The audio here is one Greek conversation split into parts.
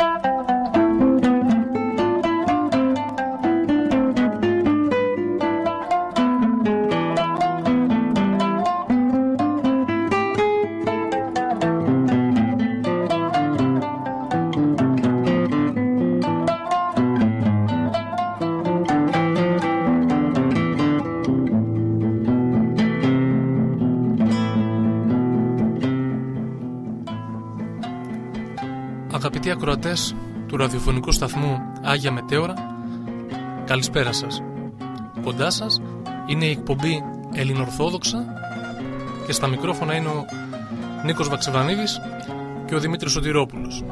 Αγαπητοί ραδιοφωνικού σταθμού Άγια Μετέωρα, καλησπέρα σας. Κοντά σας είναι η εκπομπή Ελληνορθόδοξα και στα μικρόφωνα είναι ο Νίκος Βαξεβανίδης και ο Δημήτρης Σωτηρόπουλος.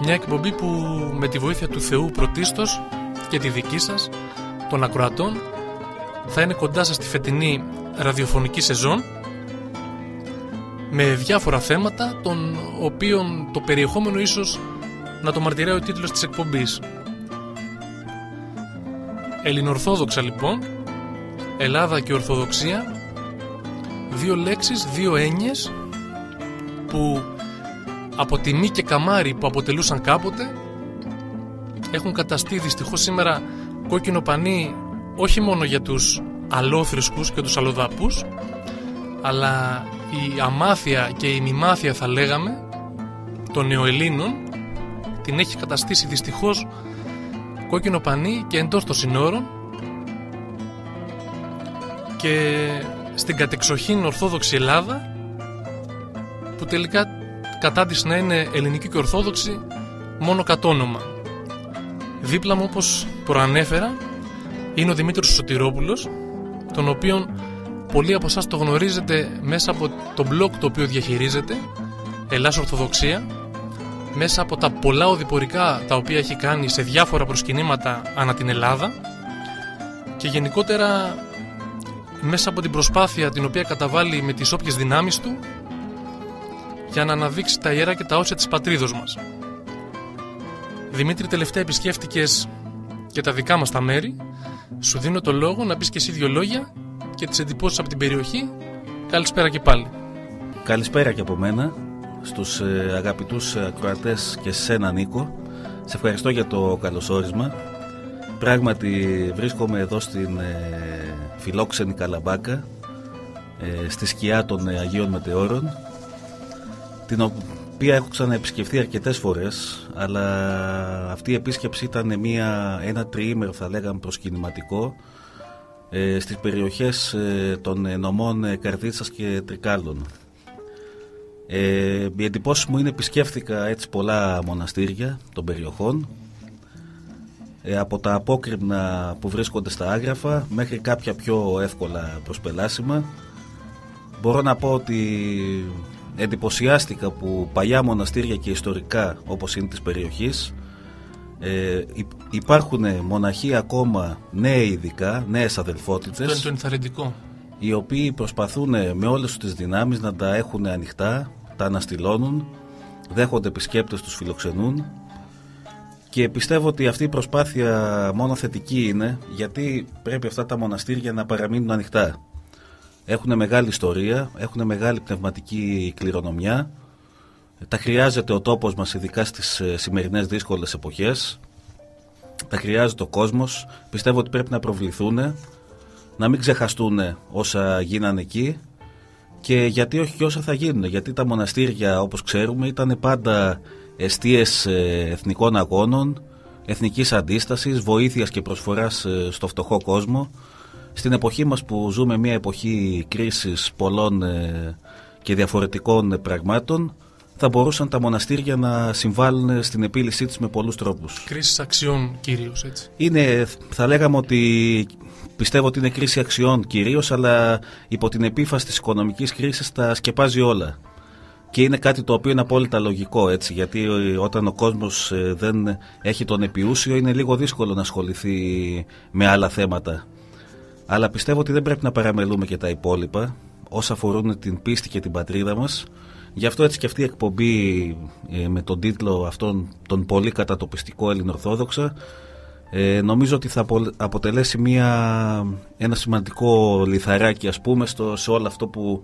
Μια εκπομπή που με τη βοήθεια του Θεού πρωτίστως και τη δική σας, των ακροατών, θα είναι κοντά σας στη φετινή ραδιοφωνική σεζόν με διάφορα θέματα των οποίων το περιεχόμενο ίσως να το μαρτυράει ο τίτλος της εκπομπής. Ελληνορθόδοξα λοιπόν, Ελλάδα και Ορθοδοξία, δύο λέξεις, δύο έννοιες που από τιμή και καμάρι που αποτελούσαν κάποτε έχουν καταστεί δυστυχώς σήμερα κόκκινο πανί όχι μόνο για τους αλόθρησκους και τους αλλοδαπούς αλλά η αμάθεια και η μημάθεια θα λέγαμε των νεοελλήνων την έχει καταστήσει δυστυχώς κόκκινο πανί και εντός των συνόρων και στην κατεξοχήν Ορθόδοξη Ελλάδα που τελικά κατάντησε να είναι ελληνική και ορθόδοξη μόνο κατ' όνομα. Δίπλα μου όπως προανέφερα είναι ο Δημήτρης Σωτηρόπουλος τον οποίον πολλοί από εσάς το γνωρίζετε μέσα από το blog το οποίο διαχειρίζεται Ελλάς Ορθοδοξία μέσα από τα πολλά οδηπορικά τα οποία έχει κάνει σε διάφορα προσκυνήματα ανά την Ελλάδα και γενικότερα μέσα από την προσπάθεια την οποία καταβάλει με τις όποιες δυνάμεις του για να αναδείξει τα ιερά και τα όσια της πατρίδος μας. Δημήτρη, τελευταία επισκέφτηκες και τα δικά μας τα μέρη σου δίνω το λόγο να πεις και εσύ δύο λόγια και τις εντυπώσεις από την περιοχή. Καλησπέρα και πάλι. Καλησπέρα και από μένα στους ε, αγαπητούς ακροατές και σε σένα Νίκο. Σε ευχαριστώ για το καλωσόρισμα. Πράγματι βρίσκομαι εδώ στην ε, φιλόξενη Καλαμπάκα ε, στη σκιά των ε, Αγίων Μετεώρων την οποία έχω ξαναεπισκεφθεί αρκετές φορές αλλά αυτή η επίσκεψη ήταν μια, ένα τριήμερο θα λέγαμε προσκυνηματικό ε, στις περιοχές ε, των νομών ε, Καρδίτσας και Τρικάλων. Ε, η εντυπώση μου είναι επισκέφθηκα έτσι πολλά μοναστήρια των περιοχών ε, από τα απόκριμνα που βρίσκονται στα άγραφα μέχρι κάποια πιο εύκολα προσπελάσιμα. Μπορώ να πω ότι εντυπωσιάστηκα που παλιά μοναστήρια και ιστορικά όπως είναι της περιοχής ε, υπάρχουν μοναχοί ακόμα νέοι ειδικά, νέες αδελφότητες Αυτό είναι το ενθαρρυντικό. οι οποίοι προσπαθούν με όλες τις δυνάμεις να τα έχουν ανοιχτά, τα αναστηλώνουν δέχονται επισκέπτες, τους φιλοξενούν και πιστεύω ότι αυτή η προσπάθεια μόνο θετική είναι γιατί πρέπει αυτά τα μοναστήρια να παραμείνουν ανοιχτά έχουν μεγάλη ιστορία, έχουν μεγάλη πνευματική κληρονομιά. Τα χρειάζεται ο τόπος μας ειδικά στις ε, σημερινές δύσκολες εποχές. Τα χρειάζεται ο κόσμος. Πιστεύω ότι πρέπει να προβληθούν, να μην ξεχαστούν όσα γίνανε εκεί και γιατί όχι και όσα θα γίνουν. Γιατί τα μοναστήρια όπως ξέρουμε ήταν πάντα εστίες ε, εθνικών αγώνων, εθνικής αντίστασης, βοήθειας και προσφοράς ε, στο φτωχό κόσμο στην εποχή μας που ζούμε μια εποχή κρίσης πολλών ε, και διαφορετικών πραγμάτων θα μπορούσαν τα μοναστήρια να συμβάλλουν στην επίλυσή της με πολλούς τρόπους. Κρίση αξιών κυρίως έτσι. Είναι, θα λέγαμε ότι πιστεύω ότι είναι κρίση αξιών κυρίως αλλά υπό την επίφαση της οικονομικής κρίσης τα σκεπάζει όλα. Και είναι κάτι το οποίο είναι απόλυτα λογικό έτσι, γιατί όταν ο κόσμος ε, δεν έχει τον επιούσιο είναι λίγο δύσκολο να ασχοληθεί με άλλα θέματα. Αλλά πιστεύω ότι δεν πρέπει να παραμελούμε και τα υπόλοιπα όσα αφορούν την πίστη και την πατρίδα μας. Γι' αυτό έτσι και αυτή η εκπομπή ε, με τον τίτλο αυτόν τον πολύ κατατοπιστικό Ελληνορθόδοξα ε, νομίζω ότι θα αποτελέσει μια, ένα σημαντικό λιθαράκι ας πούμε στο, σε όλο αυτό που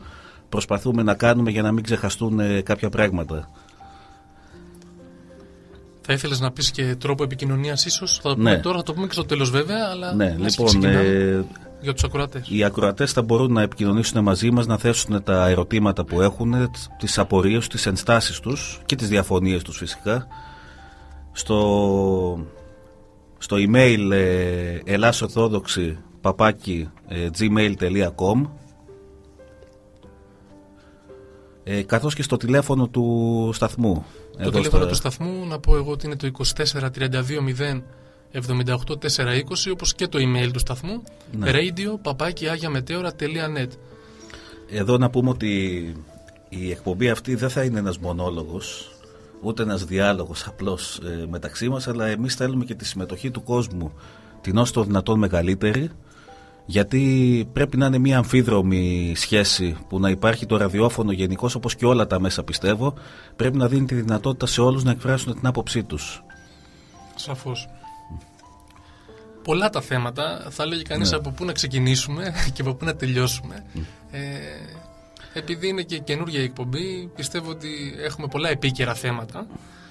προσπαθούμε να κάνουμε για να μην ξεχαστούν ε, κάποια πράγματα. Θα ήθελες να πεις και τρόπο επικοινωνίας ίσως, θα το πούμε ναι. τώρα, θα το πούμε και στο τέλος βέβαια, αλλά ναι, λοιπόν, ε, για τους ακροατές. Οι ακροατές θα μπορούν να επικοινωνήσουν μαζί μας, να θέσουν τα ερωτήματα που έχουν, τις απορίες, τις ενστάσεις τους και τις διαφωνίες τους φυσικά. Στο, στο email ε, ελάσορθόδοξη παπάκι ε, gmail.com ε, καθώς και στο τηλέφωνο του σταθμού. Το τηλέφωνο του σταθμού να πω εγώ ότι είναι το 24 78420 όπως και το email του σταθμού ναι. radio Εδώ να πούμε ότι η εκπομπή αυτή δεν θα είναι ένας μονόλογος ούτε ένας διάλογος απλώς ε, μεταξύ μας αλλά εμείς θέλουμε και τη συμμετοχή του κόσμου την όσο το δυνατόν μεγαλύτερη γιατί πρέπει να είναι μια αμφίδρομη σχέση που να υπάρχει το ραδιόφωνο γενικώς όπως και όλα τα μέσα πιστεύω πρέπει να δίνει τη δυνατότητα σε όλους να εκφράσουν την άποψή τους. Σαφώς. Πολλά τα θέματα, θα έλεγε κανείς ναι. από πού να ξεκινήσουμε και από πού να τελειώσουμε. Ε, επειδή είναι και καινούργια εκπομπή, πιστεύω ότι έχουμε πολλά επίκαιρα θέματα.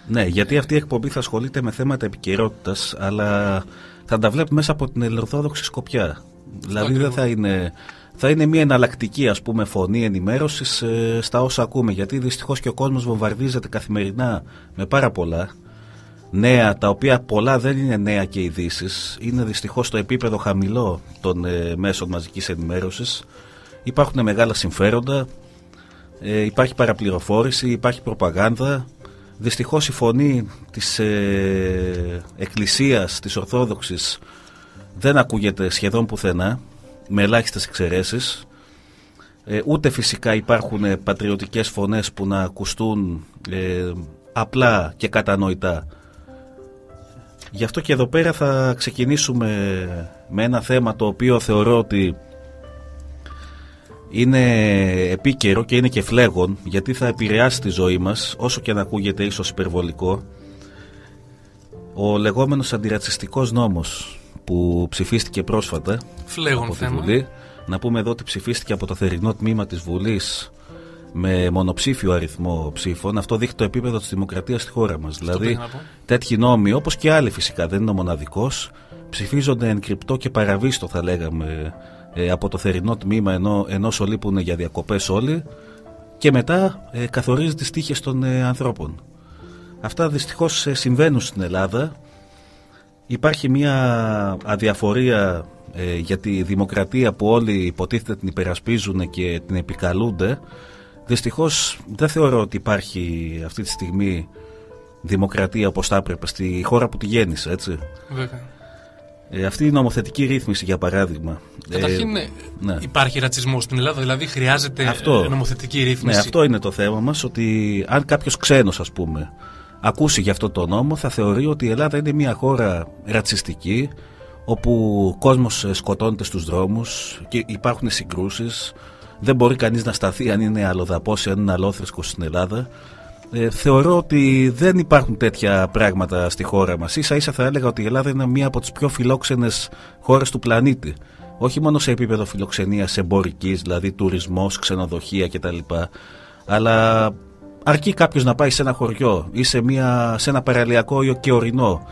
Ναι, γιατί αυτή η εκπομπή θα ασχολείται με θέματα επικαιρότητας, αλλά θα τα βλέπει μέσα από την ελληνορθόδοξη σκοπιά. Δηλαδή δεν θα είναι, θα είναι μια εναλλακτική ας πούμε φωνή ενημέρωσης ε, στα όσα ακούμε γιατί δυστυχώς και ο κόσμος βομβαρδίζεται καθημερινά με πάρα πολλά νέα τα οποία πολλά δεν είναι νέα και ειδήσεις. είναι δυστυχώς στο επίπεδο χαμηλό των ε, μέσων μαζικής ενημέρωσης υπάρχουν μεγάλα συμφέροντα ε, υπάρχει παραπληροφόρηση, υπάρχει προπαγάνδα δυστυχώς η φωνή της ε, εκκλησίας της Ορθόδοξης δεν ακούγεται σχεδόν πουθενά, με ελάχιστες εξαιρέσεις. Ε, ούτε φυσικά υπάρχουν ε, πατριωτικές φωνές που να ακουστούν ε, απλά και κατανοητά. Γι' αυτό και εδώ πέρα θα ξεκινήσουμε με ένα θέμα το οποίο θεωρώ ότι είναι επίκαιρο και είναι και φλέγον γιατί θα επηρεάσει τη ζωή μας όσο και να ακούγεται ίσως υπερβολικό ο λεγόμενος αντιρατσιστικός νόμος που ψηφίστηκε πρόσφατα Φλέγον από τη Βουλή. Να πούμε εδώ ότι ψηφίστηκε από το θερινό τμήμα της Βουλής με μονοψήφιο αριθμό ψήφων. Αυτό δείχνει το επίπεδο της δημοκρατίας στη χώρα μας. δηλαδή τέτοιοι νόμοι όπως και άλλοι φυσικά δεν είναι ο μοναδικός ψηφίζονται εν κρυπτό και παραβίστο θα λέγαμε ε, από το θερινό τμήμα ενώ, ενώ λείπουν για διακοπές όλοι και μετά ε, καθορίζει τις τύχες των ε, ανθρώπων. Αυτά δυστυχώς ε, συμβαίνουν στην Ελλάδα Υπάρχει μια αδιαφορία ε, για τη δημοκρατία που όλοι υποτίθεται την υπερασπίζουν και την επικαλούνται. Δυστυχώς δεν θεωρώ ότι υπάρχει αυτή τη στιγμή δημοκρατία όπως θα έπρεπε στη χώρα που τη γέννησε, έτσι. Βέβαια. Ε, αυτή η νομοθετική ρύθμιση, για παράδειγμα. Καταρχήν, ε, ναι. υπάρχει ρατσισμός στην Ελλάδα, δηλαδή χρειάζεται αυτό, νομοθετική ρύθμιση. Ναι, αυτό είναι το θέμα μας, ότι αν κάποιος ξένος, ας πούμε, ακούσει για αυτό το νόμο θα θεωρεί ότι η Ελλάδα είναι μια χώρα ρατσιστική όπου ο κόσμος σκοτώνεται στους δρόμους και υπάρχουν συγκρούσεις δεν μπορεί κανείς να σταθεί αν είναι αλλοδαπός ή αν είναι αλόθρησκος στην Ελλάδα. Ε, θεωρώ ότι δεν υπάρχουν τέτοια πράγματα στη χώρα μας. Ίσα ίσα θα έλεγα ότι η Ελλάδα είναι μια από τις πιο φιλόξενες χώρες του πλανήτη. Όχι μόνο σε επίπεδο φιλοξενίας εμπορικής δηλαδή τουρισμός, ξενοδοχεία κτλ. Αλλά Αρκεί κάποιος να πάει σε ένα χωριό ή σε, μια, σε ένα παραλιακό και ορεινό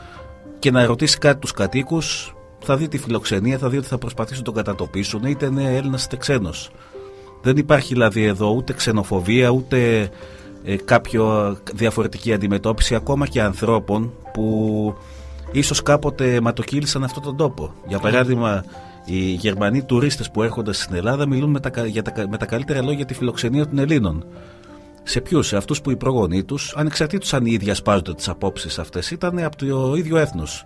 και να ρωτήσει κάτι τους κατοίκους, θα δει τη φιλοξενία, θα δει ότι θα προσπαθήσουν να τον κατατοπίσουν, είτε είναι Έλληνας είτε ξένος. Δεν υπάρχει δηλαδή εδώ ούτε ξενοφοβία, ούτε ε, κάποιο διαφορετική αντιμετώπιση ακόμα και ανθρώπων που ίσως κάποτε ματοκύλησαν αυτόν τον τόπο. Για παράδειγμα, οι Γερμανοί τουρίστες που έρχονται στην Ελλάδα μιλούν με τα, για τα, με τα καλύτερα λόγια για τη φιλοξενία των Ελλήνων. Σε ποιους, σε αυτούς που οι προγονείς τους, ανεξαρτήτως αν οι ίδιοι ασπάζονται τις απόψεις αυτές, ήταν από το ίδιο έθνος.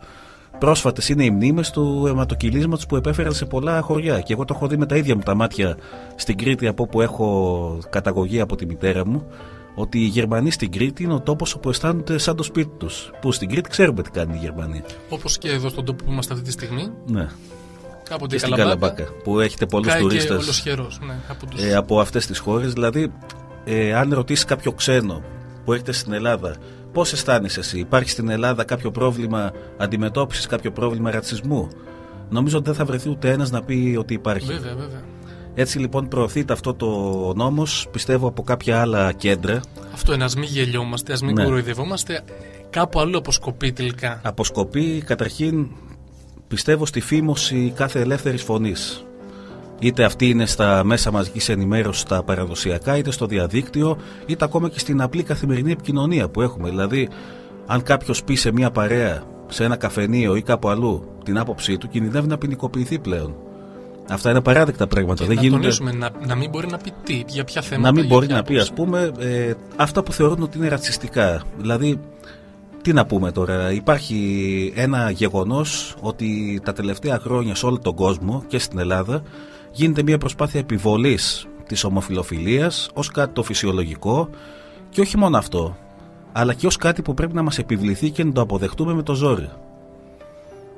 Πρόσφατες είναι οι μνήμες του αιματοκυλίσματος που επέφεραν σε πολλά χωριά. Και εγώ το έχω δει με τα ίδια μου τα μάτια στην Κρήτη, από όπου έχω καταγωγή από τη μητέρα μου, ότι οι Γερμανοί στην Κρήτη είναι ο τόπος όπου αισθάνονται σαν το σπίτι τους. Που στην Κρήτη ξέρουμε τι κάνει οι Γερμανοί. Όπως και εδώ στον τόπο που είμαστε αυτή τη στιγμή. Ναι. Από την Καλαμπάκα, που έχετε πολλούς τουρίστες ναι, από, τους... ε, από αυτές τις χώρες. Δηλαδή, ε, αν ρωτήσεις κάποιο ξένο που έρχεται στην Ελλάδα Πώς αισθάνεσαι εσύ, Υπάρχει στην Ελλάδα κάποιο πρόβλημα αντιμετώπισης, κάποιο πρόβλημα ρατσισμού; Νομίζω ότι δεν θα βρεθεί ούτε ένας να πει ότι υπάρχει. Βέβαια, βέβαια. Έτσι λοιπόν προωθείται αυτό το νόμος, πιστεύω από κάποια άλλα κέντρα. Αυτό είναι, ας μην γελιόμαστε, ας μην ναι. κοροϊδευόμαστε. Κάπου αλλού αποσκοπεί τελικά. Αποσκοπεί, καταρχήν πιστεύω στη φήμωση κάθε ελεύθερης φωνής. Είτε αυτή είναι στα μέσα μαζικής ενημέρωσης, στα παραδοσιακά, είτε στο διαδίκτυο, είτε ακόμα και στην απλή καθημερινή επικοινωνία που έχουμε. Δηλαδή, αν κάποιος πει σε μια παρέα, σε ένα καφενείο ή κάπου αλλού την άποψή του, κινδυνεύει να ποινικοποιηθεί πλέον. Αυτά είναι παράδεκτα πράγματα. Και Δεν να γίνονται... τονίσουμε, να, να μην μπορεί να πει τι, για ποια θέματα. Να μην μπορεί για να πει, ας άποψη. πούμε, ε, αυτά που θεωρούν ότι είναι ρατσιστικά. Δηλαδή, τι να πούμε τώρα, υπάρχει ένα γεγονός ότι τα τελευταία χρόνια σε όλο τον κόσμο και στην Ελλάδα γίνεται μια προσπάθεια επιβολής της ομοφιλοφιλίας ως κάτι το φυσιολογικό και όχι μόνο αυτό, αλλά και ως κάτι που πρέπει να μας επιβληθεί και να το αποδεχτούμε με το ζόρι.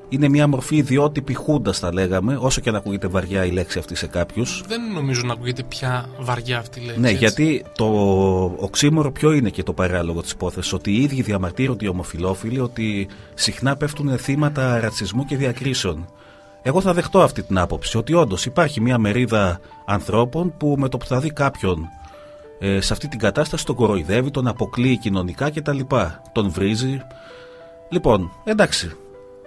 Είναι μια μορφή ιδιότυπη χούντας, θα λέγαμε, όσο και να ακούγεται βαριά η λέξη αυτή σε κάποιους. Δεν νομίζω να ακούγεται πια βαριά αυτή η λέξη. Ναι, έτσι. γιατί το οξύμορο ποιο είναι και το παράλογο της υπόθεσης. Ότι οι ίδιοι διαμαρτύρονται οι ομοφυλόφιλοι ότι συχνά πέφτουν θύματα ρατσισμού και διακρίσεων. Εγώ θα δεχτώ αυτή την άποψη ότι όντως υπάρχει μια μερίδα ανθρώπων που με το που θα δει κάποιον ε, σε αυτή την κατάσταση τον κοροϊδεύει, τον αποκλείει κοινωνικά κτλ. Τον βρίζει. Λοιπόν, εντάξει.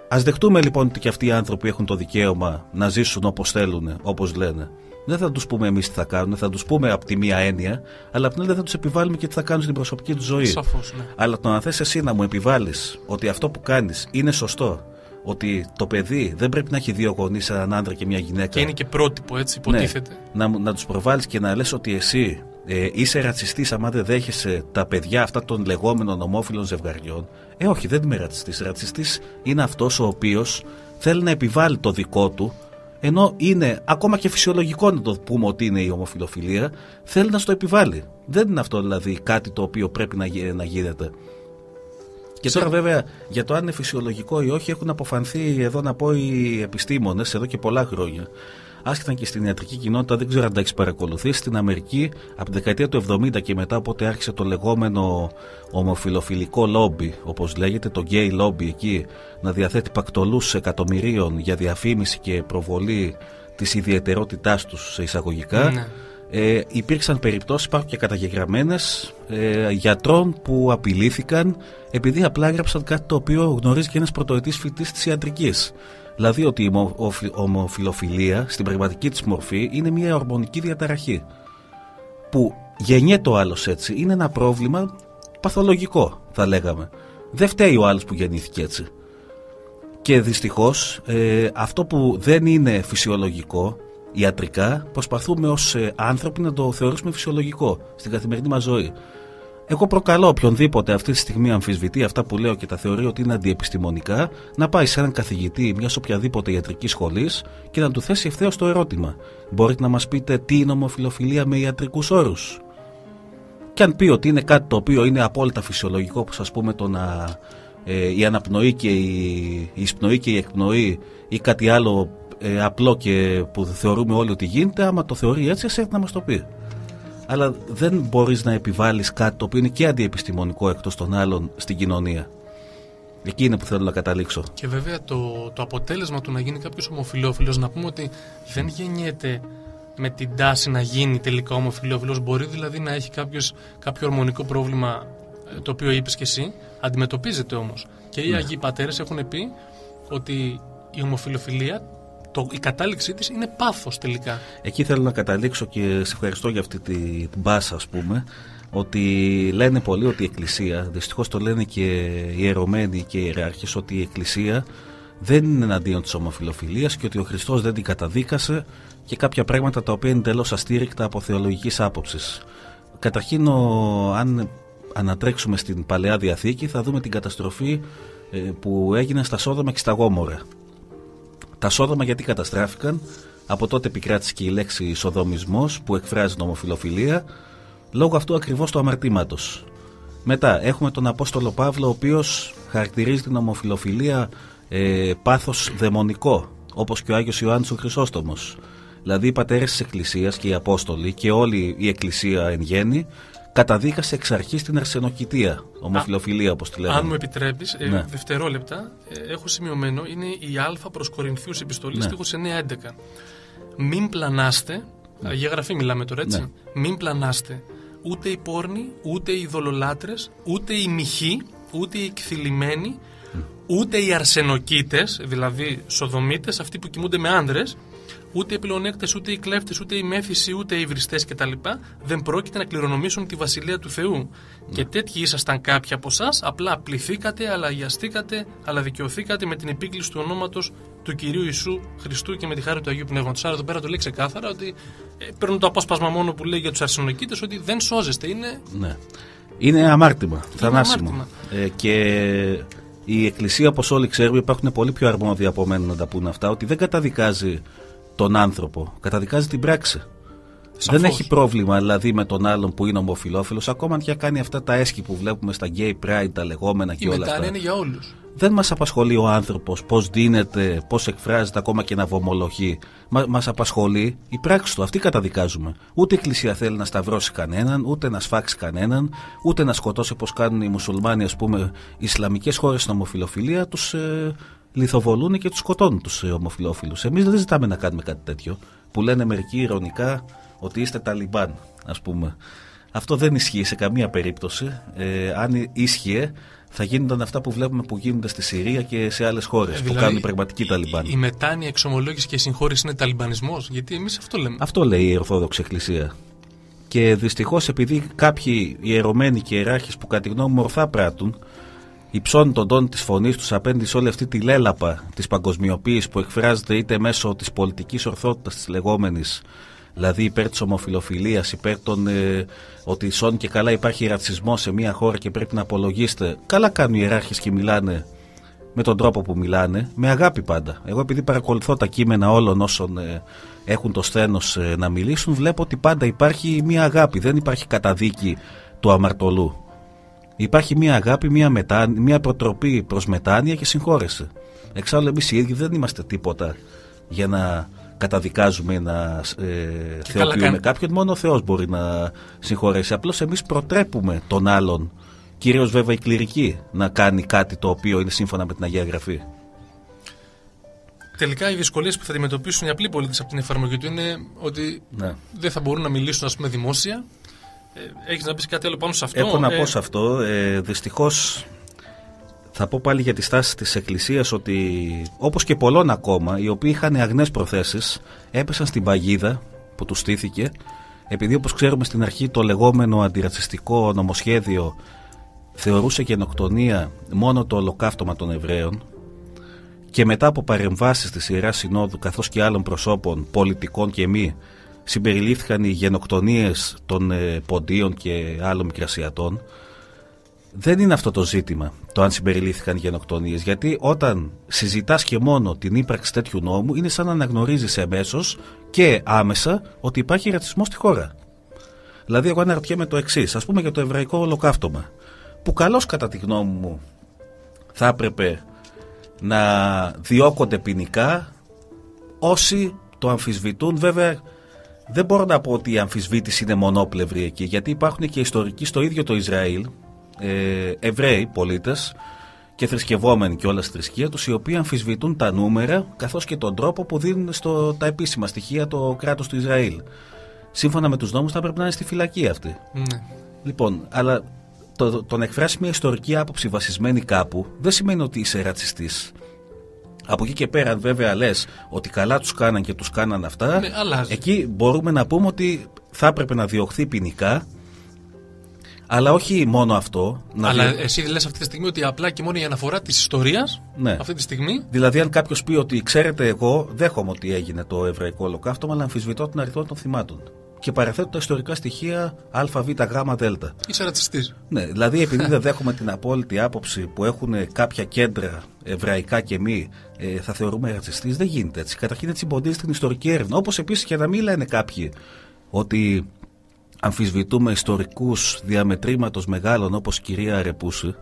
Α δεχτούμε λοιπόν ότι και αυτοί οι άνθρωποι έχουν το δικαίωμα να ζήσουν όπως θέλουν, όπως λένε. Δεν θα τους πούμε εμείς τι θα κάνουν, θα τους πούμε από τη μία έννοια, αλλά απ' την άλλη δεν θα τους επιβάλλουμε και τι θα κάνουν στην προσωπική τους ζωή. Σαφώς, ναι. Αλλά το να θες εσύ να μου επιβάλλεις ότι αυτό που κάνεις είναι σωστό, ότι το παιδί δεν πρέπει να έχει δύο γονείς, έναν άντρα και μια γυναίκα. Και είναι και πρότυπο, έτσι, Ναι, υποτίθεται. να, να τους προβάλλεις και να λες ότι εσύ ε, είσαι ρατσιστής άμα δεν δέχεσαι τα παιδιά αυτά των λεγόμενων ομόφυλων ζευγαριών. Ε, όχι, δεν είμαι ρατσιστής. Ρατσιστής είναι αυτός ο οποίος θέλει να επιβάλλει το δικό του, ενώ είναι ακόμα και φυσιολογικό να το πούμε ότι είναι η ομοφιλοφιλία, θέλει να στο επιβάλλει. Δεν είναι αυτό δηλαδή κάτι το οποίο πρέπει να, γι- να γίνεται. Και τώρα βέβαια για το αν είναι φυσιολογικό ή όχι έχουν αποφανθεί εδώ να πω οι επιστήμονες εδώ και πολλά χρόνια. Άσχετα και στην ιατρική κοινότητα, δεν ξέρω αν τα έχεις παρακολουθήσει. Στην Αμερική, από τη δεκαετία του 70 και μετά, όποτε άρχισε το λεγόμενο ομοφιλοφιλικό λόμπι, όπως λέγεται, το gay lobby εκεί, να διαθέτει πακτολούς εκατομμυρίων για διαφήμιση και προβολή της ιδιαιτερότητάς τους σε εισαγωγικά. Ναι. Ε, υπήρξαν περιπτώσεις, υπάρχουν και καταγεγραμμένες ε, γιατρών που απειλήθηκαν επειδή απλά έγραψαν κάτι το οποίο γνωρίζει και ένας πρωτοετής φοιτής της ιατρικής. Δηλαδή ότι η ομο- οφι- ομοφιλοφιλία στην πραγματική της μορφή είναι μια ορμονική διαταραχή που γεννιέται ο άλλος έτσι. Είναι ένα πρόβλημα παθολογικό θα λέγαμε. Δεν φταίει ο άλλος που γεννήθηκε έτσι. Και δυστυχώς ε, αυτό που δεν είναι φυσιολογικό ιατρικά προσπαθούμε ως ε, άνθρωποι να το θεωρήσουμε φυσιολογικό στην καθημερινή μας ζωή. Εγώ προκαλώ οποιονδήποτε αυτή τη στιγμή αμφισβητεί αυτά που λέω και τα θεωρεί ότι είναι αντιεπιστημονικά να πάει σε έναν καθηγητή μιας οποιαδήποτε ιατρικής σχολής και να του θέσει ευθέως το ερώτημα. Μπορείτε να μας πείτε τι είναι ομοφιλοφιλία με ιατρικούς όρους; Και αν πει ότι είναι κάτι το οποίο είναι απόλυτα φυσιολογικό, όπως ας πούμε το να ε, η αναπνοή και η, η εισπνοή και η εκπνοή ή κάτι άλλο ε, απλό και που θεωρούμε όλοι ότι γίνεται, άμα το θεωρεί έτσι, εσύ να μας το πει. Αλλά δεν μπορείς να επιβάλλεις κάτι το οποίο είναι και αντιεπιστημονικό εκτός των άλλων στην κοινωνία. Εκεί είναι που θέλω να καταλήξω. Και βέβαια το, το αποτέλεσμα του να γίνει κάποιος ομοφυλόφιλο, να πούμε ότι δεν γεννιέται με την τάση να γίνει τελικά ομοφυλόφιλος. Μπορεί δηλαδή να έχει κάποιος, κάποιο ορμονικό πρόβλημα, ε, το οποίο είπες και εσύ, αντιμετωπίζεται όμως. Και οι Αγίοι Πατέρες έχουν πει ότι η ομοφυλοφιλία, το, η κατάληξή της είναι πάθος τελικά. Εκεί θέλω να καταλήξω και σε ευχαριστώ για αυτή τη, την μπάσα ας πούμε ότι λένε πολλοί ότι η Εκκλησία, δυστυχώς το λένε και οι ιερωμένοι και οι ιεράρχες ότι η Εκκλησία δεν είναι εναντίον της ομοφιλοφιλίας και ότι ο Χριστός δεν την καταδίκασε και κάποια πράγματα τα οποία είναι τελώς αστήρικτα από θεολογικής άποψης. Καταρχήν, ο, αν ανατρέξουμε στην Παλαιά Διαθήκη θα δούμε την καταστροφή ε, που έγινε στα Σόδομα και στα Γόμορα. Τα Σόδομα γιατί καταστράφηκαν, από τότε επικράτησε και η λέξη Σοδομισμός που εκφράζει την ομοφιλοφιλία, λόγω αυτού ακριβώς του αμαρτήματος. Μετά έχουμε τον Απόστολο Παύλο, ο οποίος χαρακτηρίζει την ομοφιλοφιλία ε, πάθος δαιμονικό, όπως και ο Άγιος Ιωάννης ο Χρυσόστομος. Δηλαδή οι πατέρες της Εκκλησίας και οι Απόστολοι και όλη η Εκκλησία εν γέννη καταδίκασε εξ αρχής την αρσενοκητεία, ομοφιλοφιλία όπως τη λέμε. Αν μου επιτρέπεις, ε, Ναι. δευτερόλεπτα, ε, έχω σημειωμένο, είναι η Α προ Κορινθίου επιστολής Ναι. στίχος 9-11. Μην πλανάστε, για γραφή μιλάμε τώρα έτσι. Ναι. Μην πλανάστε ούτε οι πόρνοι, ούτε οι δολολάτρες, ούτε οι μοιχοί, ούτε οι εκθυλιμένοι, ούτε οι αρσενοκίτες, δηλαδή σοδομίτες, αυτοί που κοιμούνται με άνδρες, ούτε οι πλεονέκτες, ούτε οι κλέφτες, ούτε οι μέθησοι, ούτε οι βριστές κτλ. δεν πρόκειται να κληρονομήσουν τη βασιλεία του Θεού. Και τέτοιοι ήσασταν κάποιοι από εσάς, απλά πληθήκατε, αλλά αγιαστήκατε, αλλά δικαιωθήκατε με την επίκληση του ονόματος του κυρίου Ιησού Χριστού και με τη χάρη του Αγίου Πνεύματος. Άρα εδώ πέρα το λέει ξεκάθαρα ότι ε, παίρνουν το απόσπασμα μόνο που λέει για τους αρσενοκίτες ότι δεν σώζεστε, είναι Ναι. Είναι αμάρτημα, θανάσιμο. αμάρτημα. Ε, και η Εκκλησία, όπως όλοι ξέρουμε, υπάρχουν πολύ πιο αρμόδιοι από μένα να τα πούνε αυτά, ότι δεν καταδικάζει τον άνθρωπο, καταδικάζει την πράξη. Σαφώς. Δεν έχει πρόβλημα δηλαδή με τον άλλον που είναι ομοφιλόφιλος, ακόμα και αν κάνει αυτά τα έσχη που βλέπουμε στα gay pride, τα λεγόμενα και η όλα μετάνοια αυτά. είναι για όλους. Δεν μας απασχολεί ο άνθρωπος πώς δίνεται, πώς εκφράζεται ακόμα και να βομολογεί. Μα, μας απασχολεί η πράξη του. Αυτή καταδικάζουμε. Ούτε η Εκκλησία θέλει να σταυρώσει κανέναν, ούτε να σφάξει κανέναν, ούτε να σκοτώσει όπως κάνουν οι μουσουλμάνοι, ας πούμε, οι Ισλαμικές χώρες στην ομοφιλοφιλία, τους ε, λιθοβολούν και τους σκοτώνουν τους ε, ομοφιλόφιλους. Εμείς δεν ζητάμε να κάνουμε κάτι τέτοιο. Που λένε μερικοί ηρωνικά ότι είστε Ταλιμπάν, ας πούμε. Αυτό δεν ισχύει σε καμία περίπτωση. Ε, αν ίσχυε, θα γίνονταν αυτά που βλέπουμε που γίνονται στη Συρία και σε άλλες χώρες Ε, που δηλαδή, κάνουν οι πραγματικοί Ταλιμπάν. Η, η μετάνοια εξομολόγησης και συγχώρησης είναι ταλιμπανισμός, γιατί εμείς αυτό λέμε. Αυτό λέει η Ορθόδοξη Εκκλησία. Και δυστυχώς επειδή κάποιοι ιερωμένοι και ιεράρχες που κατά τη γνώμη μου ορθά πράττουν, υψώνουν τον τόνο της φωνής τους απέναντι σε όλη αυτή τη λέλαπα της παγκοσμιοποίησης που εκφράζεται είτε μέσω της πολιτικής ορθότητας της λεγόμενης, δηλαδή υπέρ της ομοφιλοφιλίας, υπέρ των ε, ότι σών και καλά υπάρχει ρατσισμός σε μια χώρα και πρέπει να απολογίστε. Καλά κάνουν οι ιεράρχες και μιλάνε με τον τρόπο που μιλάνε, με αγάπη πάντα. Εγώ επειδή παρακολουθώ τα κείμενα όλων όσων ε, έχουν το σθένος ε, να μιλήσουν, βλέπω ότι πάντα υπάρχει μια αγάπη, δεν υπάρχει καταδίκη του αμαρτωλού. Υπάρχει μια αγάπη, μια, μετά, μια προτροπή προς μετάνοια και συγχώρεση. Εξάλλου εμείς οι ίδιοι δεν είμαστε τίποτα για να καταδικάζουμε ή να ε, καλά θεοποιούμε κάνει. κάποιον. Μόνο ο Θεός μπορεί να συγχωρέσει. Απλώς εμείς προτρέπουμε τον άλλον, κυρίως βέβαια η κληρική, να κάνει κάτι το οποίο είναι σύμφωνα με την Αγία Γραφή. Τελικά οι δυσκολίες που θα αντιμετωπίσουν οι απλοί πολίτες από την εφαρμογή του είναι ότι Ναι. δεν θα μπορούν να μιλήσουν ας πούμε, δημόσια. Ε, Έχεις να πεις κάτι άλλο πάνω σε αυτό; Έχω να Ε, πω σε αυτό. Ε, Δυστυχώς θα πω πάλι για τη στάση της Εκκλησίας ότι όπως και πολλών ακόμα οι οποίοι είχαν αγνές προθέσεις έπεσαν στην παγίδα που τους στήθηκε επειδή όπως ξέρουμε στην αρχή το λεγόμενο αντιρατσιστικό νομοσχέδιο θεωρούσε γενοκτονία μόνο το ολοκαύτωμα των Εβραίων και μετά από παρεμβάσεις της Ιεράς Συνόδου καθώς και άλλων προσώπων πολιτικών και μη συμπεριλήφθηκαν οι γενοκτονίες των ε, ποντίων και άλλων μικρασιατών. Δεν είναι αυτό το ζήτημα το αν συμπεριλήφθηκαν γενοκτονίες γιατί όταν συζητάς και μόνο την ύπαρξη τέτοιου νόμου είναι σαν να αναγνωρίζεις εμέσως και άμεσα ότι υπάρχει ρατσισμός στη χώρα. Δηλαδή εγώ αναρωτιέμαι το εξής, ας πούμε για το εβραϊκό ολοκαύτωμα. Που καλώς κατά τη γνώμη μου θα έπρεπε να διώκονται ποινικά όσοι το αμφισβητούν βέβαια δεν μπορώ να πω ότι η αμφισβήτηση είναι μονόπλευρη εκεί γιατί υπάρχουν και ιστορικοί στο ίδιο το Ισραήλ ε, Εβραίοι πολίτες και θρησκευόμενοι και όλα στη θρησκεία τους οι οποίοι αμφισβητούν τα νούμερα καθώς και τον τρόπο που δίνουν στο, τα επίσημα στοιχεία το κράτος του Ισραήλ σύμφωνα με τους νόμους θα πρέπει να είναι στη φυλακή αυτή Ναι. Λοιπόν, αλλά το, το να εκφράσει μια ιστορική άποψη βασισμένη κάπου δεν σημαίνει ότι είσαι ρατσιστής. Από εκεί και πέρα, αν βέβαια λες ότι καλά τους κάναν και τους κάναν αυτά, Ναι, αλλάζει. εκεί μπορούμε να πούμε ότι θα έπρεπε να διωχθεί ποινικά. Αλλά όχι μόνο αυτό. Να Αλλά διο- εσύ λες αυτή τη στιγμή ότι απλά και μόνο η αναφορά της ιστορίας Ναι. αυτή τη στιγμή. Δηλαδή, αν κάποιος πει ότι ξέρετε, εγώ δέχομαι ότι έγινε το εβραϊκό ολοκαύτωμα, αλλά αμφισβητώ τον αριθμό των θυμάτων. Και παραθέτω τα ιστορικά στοιχεία Α, Β, Γ, Δ. Είσαι ρατσιστής. Ναι, δηλαδή επειδή δεν δέχομαι την απόλυτη άποψη που έχουν κάποια κέντρα εβραϊκά και μη, ε, θα θεωρούμε ρατσιστής. Δεν γίνεται έτσι. Καταρχήν έτσι μποντίζει την ιστορική έρευνα. Όπως επίσης και να μην λένε κάποιοι ότι αμφισβητούμε ιστορικούς διαμετρήματος μεγάλων όπως η κυρία Ρεπούση,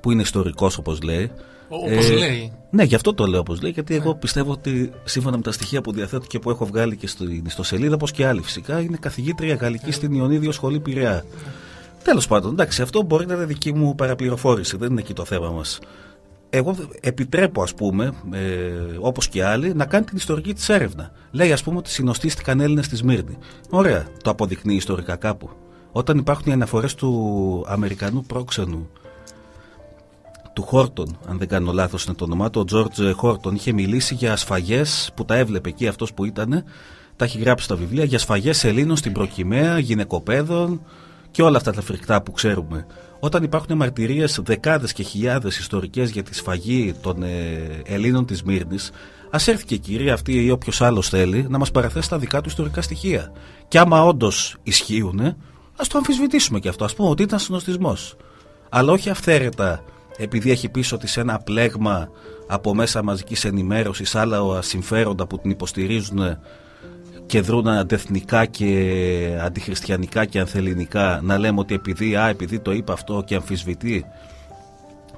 που είναι ιστορικός όπως λέει. Όπως Ε, λέει. Ναι, γι' αυτό το λέω όπως λέει, γιατί εγώ πιστεύω ότι σύμφωνα με τα στοιχεία που διαθέτω και που έχω βγάλει και στην ιστοσελίδα, όπως και άλλοι φυσικά, είναι καθηγήτρια γαλλική στην Ιωνίδιο Σχολή Πειραιά. Τέλος πάντων, εντάξει, αυτό μπορεί να είναι δική μου παραπληροφόρηση, δεν είναι εκεί το θέμα μας. Εγώ επιτρέπω, ας πούμε, ε, όπως και άλλοι, να κάνει την ιστορική της έρευνα. Λέει, ας πούμε, ότι συνοστίστηκαν Έλληνες στη Σμύρνη. Ωραία, το αποδεικνύει ιστορικά κάπου. Όταν υπάρχουν οι αναφορές του Αμερικανού πρόξενου, του Χόρτον, αν δεν κάνω λάθος είναι το όνομά του, ο Τζόρτζ Χόρτον, είχε μιλήσει για σφαγέ που τα έβλεπε εκεί αυτός που ήταν, τα έχει γράψει στα βιβλία, για σφαγέ Ελλήνων στην προκυμαία, γυναικοπαίδων και όλα αυτά τα φρικτά που ξέρουμε. Όταν υπάρχουν μαρτυρίες δεκάδες και χιλιάδες ιστορικές για τη σφαγή των ε, Ελλήνων της Μύρνης, ας έρθει και η κυρία αυτή ή όποιος άλλος θέλει να μας παραθέσει τα δικά του ιστορικά στοιχεία. Και άμα όντως ισχύουν, ας το αμφισβητήσουμε και αυτό. Α πούμε ότι ήταν συνοστισμός. Αλλά όχι αυθαίρετα επειδή έχει πίσω ότι σε ένα πλέγμα από μέσα μαζικής ενημέρωσης άλλα συμφέροντα που την υποστηρίζουν και δρούν αντεθνικά και αντιχριστιανικά και ανθεληνικά να λέμε ότι επειδή, α, επειδή το είπα αυτό και αμφισβητεί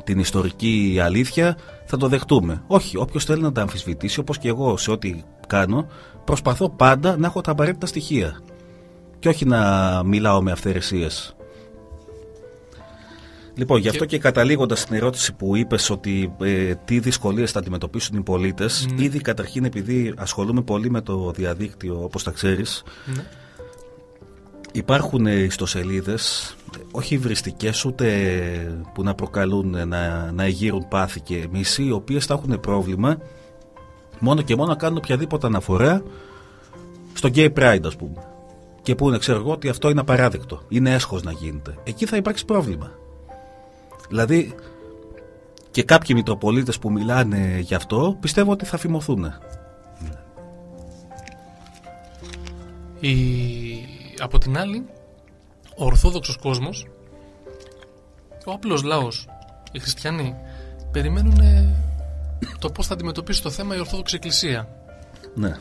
την ιστορική αλήθεια θα το δεχτούμε. Όχι, όποιος θέλει να τα αμφισβητήσει όπως και εγώ σε ό,τι κάνω προσπαθώ πάντα να έχω τα απαραίτητα στοιχεία και όχι να μιλάω με αυθαιρεσίες. Λοιπόν, γι' αυτό και, και καταλήγοντας στην ερώτηση που είπες ότι ε, τι δυσκολίες θα αντιμετωπίσουν οι πολίτες, mm. ήδη καταρχήν επειδή ασχολούμαι πολύ με το διαδίκτυο, όπως τα ξέρεις, mm. υπάρχουν ιστοσελίδες, όχι υβριστικές ούτε που να προκαλούν να, να εγείρουν πάθη και μίση, οι οποίες θα έχουν πρόβλημα μόνο και μόνο να κάνουν οποιαδήποτε αναφορά στο gay pride, ας πούμε. Και που είναι, ξέρω εγώ, ότι αυτό είναι απαράδεκτο. Είναι έσχος να γίνεται. Εκεί θα υπάρξει πρόβλημα. Δηλαδή και κάποιοι Μητροπολίτες που μιλάνε γι' αυτό πιστεύω ότι θα φημωθούν. Η... Από την άλλη, ο Ορθόδοξος κόσμος, ο απλός λαός, οι χριστιανοί, περιμένουν το πώς θα αντιμετωπίσει το θέμα η Ορθόδοξη Εκκλησία. Ναι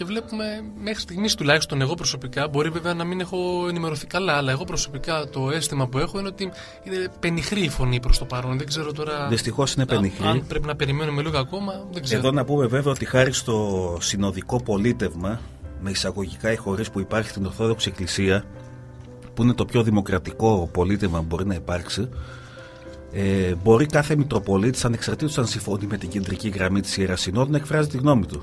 και βλέπουμε μέχρι στιγμής τουλάχιστον εγώ προσωπικά, μπορεί βέβαια να μην έχω ενημερωθεί καλά, αλλά εγώ προσωπικά το αίσθημα που έχω είναι ότι είναι πενιχρή η φωνή προς το παρόν. Δεν ξέρω τώρα. Δυστυχώς είναι πενιχρή. Αν πρέπει να περιμένουμε λίγο ακόμα, δεν ξέρω. Εδώ να πούμε βέβαια ότι χάρη στο συνοδικό πολίτευμα, με εισαγωγικά ή χωρίς που υπάρχει στην Ορθόδοξη Εκκλησία, που είναι το πιο δημοκρατικό πολίτευμα που μπορεί να υπάρξει, ε, μπορεί κάθε Μητροπολίτης, ανεξαρτήτως αν συμφωνεί με την κεντρική γραμμή της Ιεράς Συνόδου, να εκφράζει τη γνώμη του.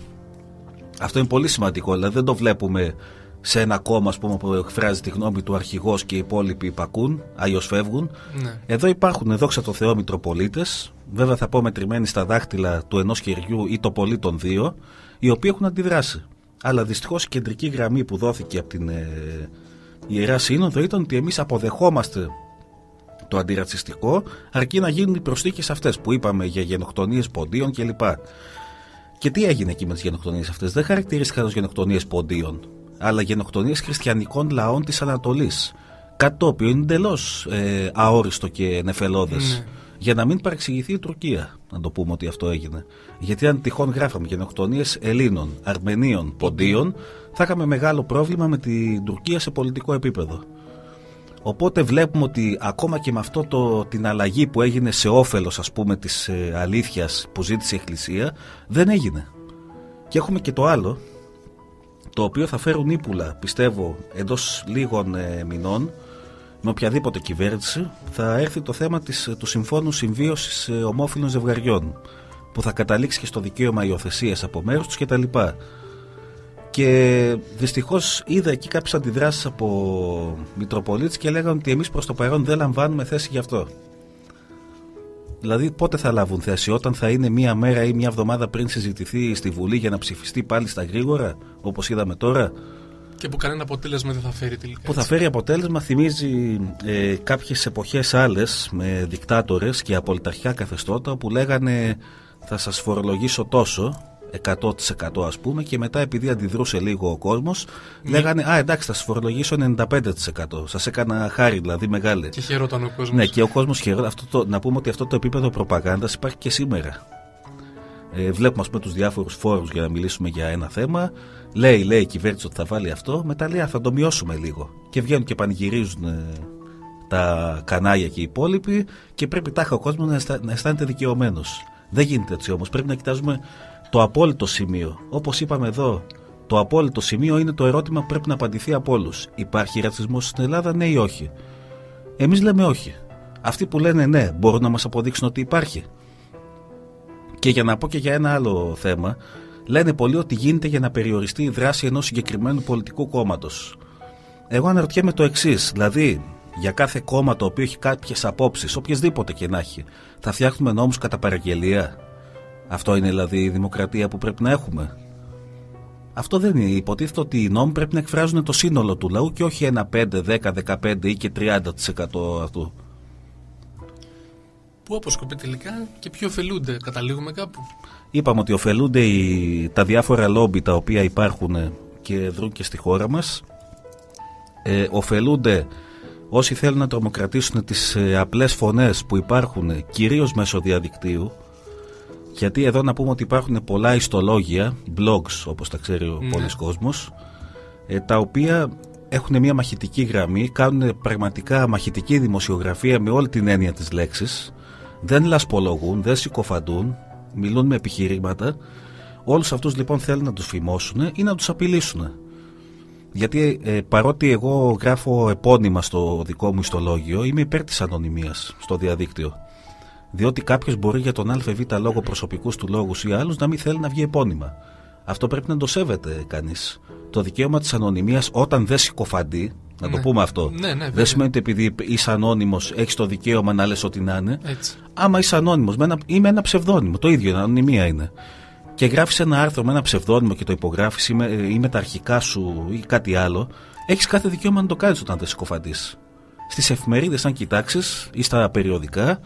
Αυτό είναι πολύ σημαντικό. Δηλαδή δεν το βλέπουμε σε ένα κόμμα πούμε, που εκφράζει τη γνώμη του αρχηγός και οι υπόλοιποι υπακούν, αλλιώς φεύγουν. Ναι. Εδώ υπάρχουν, δόξα τω Θεώ, Μητροπολίτες, βέβαια θα πω μετρημένοι στα δάχτυλα του ενός χεριού ή το πολύ των δύο, οι οποίοι έχουν αντιδράσει. Αλλά δυστυχώς η κεντρική γραμμή που δόθηκε από την ε, Ιερά Σύνοδο ήταν ότι εμείς αποδεχόμαστε το αντιρατσιστικό αρκεί να γίνουν οι προσθήκες αυτές που είπαμε για γενοκτονίες ποντίων κλπ. Και τι έγινε εκεί με τις γενοκτονίες αυτές; Δεν χαρακτηρίστηκαν ως γενοκτονίες ποντίων, αλλά γενοκτονίες χριστιανικών λαών της Ανατολής. Κάτι το οποίο είναι εντελώς ε, αόριστο και νεφελώδες. Ναι. Για να μην παρεξηγηθεί η Τουρκία, να το πούμε ότι αυτό έγινε. Γιατί αν τυχόν γράφαμε γενοκτονίες Ελλήνων, Αρμενίων, Ποντίων, θα είχαμε μεγάλο πρόβλημα με την Τουρκία σε πολιτικό επίπεδο. Οπότε βλέπουμε ότι ακόμα και με αυτό το, την αλλαγή που έγινε σε όφελος ας πούμε της ε, αλήθειας που ζήτησε η Εκκλησία δεν έγινε. Και έχουμε και το άλλο το οποίο θα φέρουν ύπουλα πιστεύω εντός λίγων ε, μηνών με οποιαδήποτε κυβέρνηση θα έρθει το θέμα της, του Συμφώνου Συμβίωσης ε, Ομόφυλων Ζευγαριών που θα καταλήξει και στο δικαίωμα υιοθεσίας από μέρους τους κτλ. Και δυστυχώς είδα εκεί κάποιες αντιδράσεις από Μητροπολίτε και λέγανε ότι εμείς προς το παρόν δεν λαμβάνουμε θέση γι' αυτό. Δηλαδή, πότε θα λάβουν θέση, όταν θα είναι μία μέρα ή μία εβδομάδα πριν συζητηθεί στη Βουλή για να ψηφιστεί πάλι στα γρήγορα, όπως είδαμε τώρα; Και που κανένα αποτέλεσμα δεν θα φέρει τελικά. Που θα φέρει αποτέλεσμα θυμίζει ε, κάποιες εποχές άλλες με δικτάτορες και απολυταρχικά καθεστώτα που λέγανε θα σας φορολογήσω τόσο 100% ας πούμε και μετά επειδή αντιδρούσε λίγο ο κόσμος ναι. λέγανε α εντάξει θα σας φορολογήσω 95% σας έκανα χάρη δηλαδή μεγάλη και χαιρόταν ο κόσμος. Ναι και ο κόσμος χαιρόταν. Αυτό να πούμε ότι αυτό το επίπεδο προπαγάνδας υπάρχει και σήμερα. Ε, βλέπουμε ας πούμε τους διάφορους φόρους για να μιλήσουμε για ένα θέμα. Λέει, λέει η κυβέρνηση ότι θα βάλει αυτό. Μετά λέει θα το μειώσουμε λίγο και βγαίνουν και πανηγυρίζουν ε, τα κανάλια και οι υπόλοιποι και πρέπει τάχα ο κόσμος να, να αισθάνεται δικαιωμένος. Δεν γίνεται έτσι όμως. Πρέπει να κοιτάζουμε το απόλυτο σημείο. Όπως είπαμε εδώ, το απόλυτο σημείο είναι το ερώτημα που πρέπει να απαντηθεί από όλους. Υπάρχει ρατσισμός στην Ελλάδα, ναι ή όχι; Εμείς λέμε όχι. Αυτοί που λένε ναι, μπορούν να μας αποδείξουν ότι υπάρχει. Και για να πω και για ένα άλλο θέμα, λένε πολλοί ότι γίνεται για να περιοριστεί η δράση ενός συγκεκριμένου πολιτικού κόμματος. Εγώ αναρωτιέμαι το εξής, δηλαδή για κάθε κόμμα το οποίο έχει κάποιες απόψεις, οποιασδήποτε και να έχει, θα φτιάχνουμε νόμους κατά παραγγελία; Αυτό είναι δηλαδή η δημοκρατία που πρέπει να έχουμε. Αυτό δεν είναι. Υποτίθεται ότι οι νόμοι πρέπει να εκφράζουν το σύνολο του λαού και όχι ένα 5, 10, 15 ή και 30% αυτού. Πού αποσκοπεί τελικά και ποιοι ωφελούνται, καταλήγουμε κάπου. Είπαμε ότι ωφελούνται οι, τα διάφορα λόμπι τα οποία υπάρχουν και δρούν και στη χώρα μας. Ε, ωφελούνται όσοι θέλουν να τρομοκρατήσουν τις ε, απλές φωνές που υπάρχουν κυρίως μέσω διαδικτύου γιατί εδώ να πούμε ότι υπάρχουν πολλά ιστολόγια, blogs όπως τα ξέρει ο ναι. πολλής κόσμος ε, τα οποία έχουν μια μαχητική γραμμή, κάνουν πραγματικά μαχητική δημοσιογραφία με όλη την έννοια της λέξης δεν λασπολογούν, δεν συκοφαντούν, μιλούν με επιχειρήματα. Όλους αυτούς λοιπόν θέλουν να τους φημώσουν ή να τους απειλήσουν. Γιατί ε, παρότι εγώ γράφω επώνυμα στο δικό μου ιστολόγιο, είμαι υπέρ της ανωνυμίας στο διαδίκτυο. Διότι κάποιος μπορεί για τον ΑΒ λόγο προσωπικούς του λόγους ή άλλους να μην θέλει να βγει επώνυμα. Αυτό πρέπει να το σέβεται κανείς. Το δικαίωμα της ανωνυμίας όταν δεν συκοφαντεί, να το ναι. πούμε αυτό. Ναι, ναι, δεν σημαίνει ότι επειδή είσαι ανώνυμος έχεις το δικαίωμα να λες ό,τι να είναι. Έτσι. Άμα είσαι ανώνυμος ή με ένα ψευδόνυμο, το ίδιο, η ανωνυμία είναι. Και γράφεις ένα άρθρο με ένα ψευδόνυμο και το υπογράφεις ή, ή, με τα αρχικά σου ή κάτι άλλο, έχεις κάθε δικαίωμα να το κάνεις όταν δεν συκοφαντείς. Στις εφημερίδες, αν κοιτάξεις ή στα περιοδικά,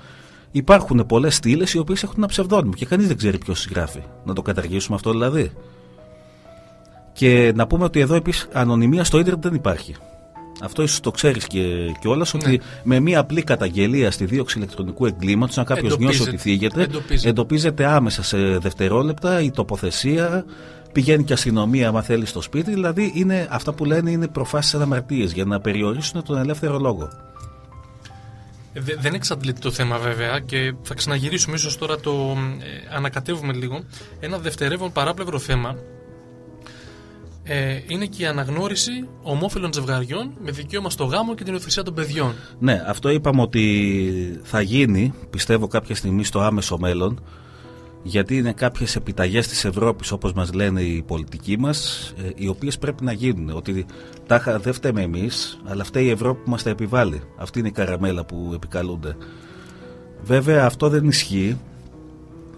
υπάρχουν πολλές στήλες οι οποίες έχουν ένα ψευδόνυμο και κανείς δεν ξέρει ποιος γράφει. Να το καταργήσουμε αυτό δηλαδή. Και να πούμε ότι εδώ επίσης ανωνυμία στο ίντερνετ δεν υπάρχει. Αυτό ίσως το ξέρεις και κιόλας ναι. ότι με μία απλή καταγγελία στη δίωξη ηλεκτρονικού εγκλήματος, αν κάποιος νιώσει ότι θίγεται, εντοπίζεται. εντοπίζεται άμεσα σε δευτερόλεπτα η τοποθεσία, πηγαίνει και αστυνομία, άμα θέλεις, στο σπίτι. Δηλαδή, είναι, αυτά που λένε είναι προφάσεις αναμαρτίες για να περιορίσουν τον ελεύθερο λόγο. Ε, δεν εξαντλείται το θέμα βέβαια και θα ξαναγυρίσουμε ίσως τώρα το ε, ανακατεύουμε λίγο. Ένα δευτερεύον παράπλευρο θέμα ε, είναι και η αναγνώριση ομόφυλων ζευγαριών με δικαίωμα στο γάμο και την υιοθεσία των παιδιών. Ναι, αυτό είπαμε ότι θα γίνει, πιστεύω κάποια στιγμή στο άμεσο μέλλον, γιατί είναι κάποιες επιταγές της Ευρώπης όπως μας λένε οι πολιτικοί μας ε, οι οποίες πρέπει να γίνουν. Ότι τάχα δεν φταίμε εμείς αλλά φταίει η Ευρώπη που μας τα επιβάλλει. Αυτή είναι η καραμέλα που επικαλούνται. Βέβαια αυτό δεν ισχύει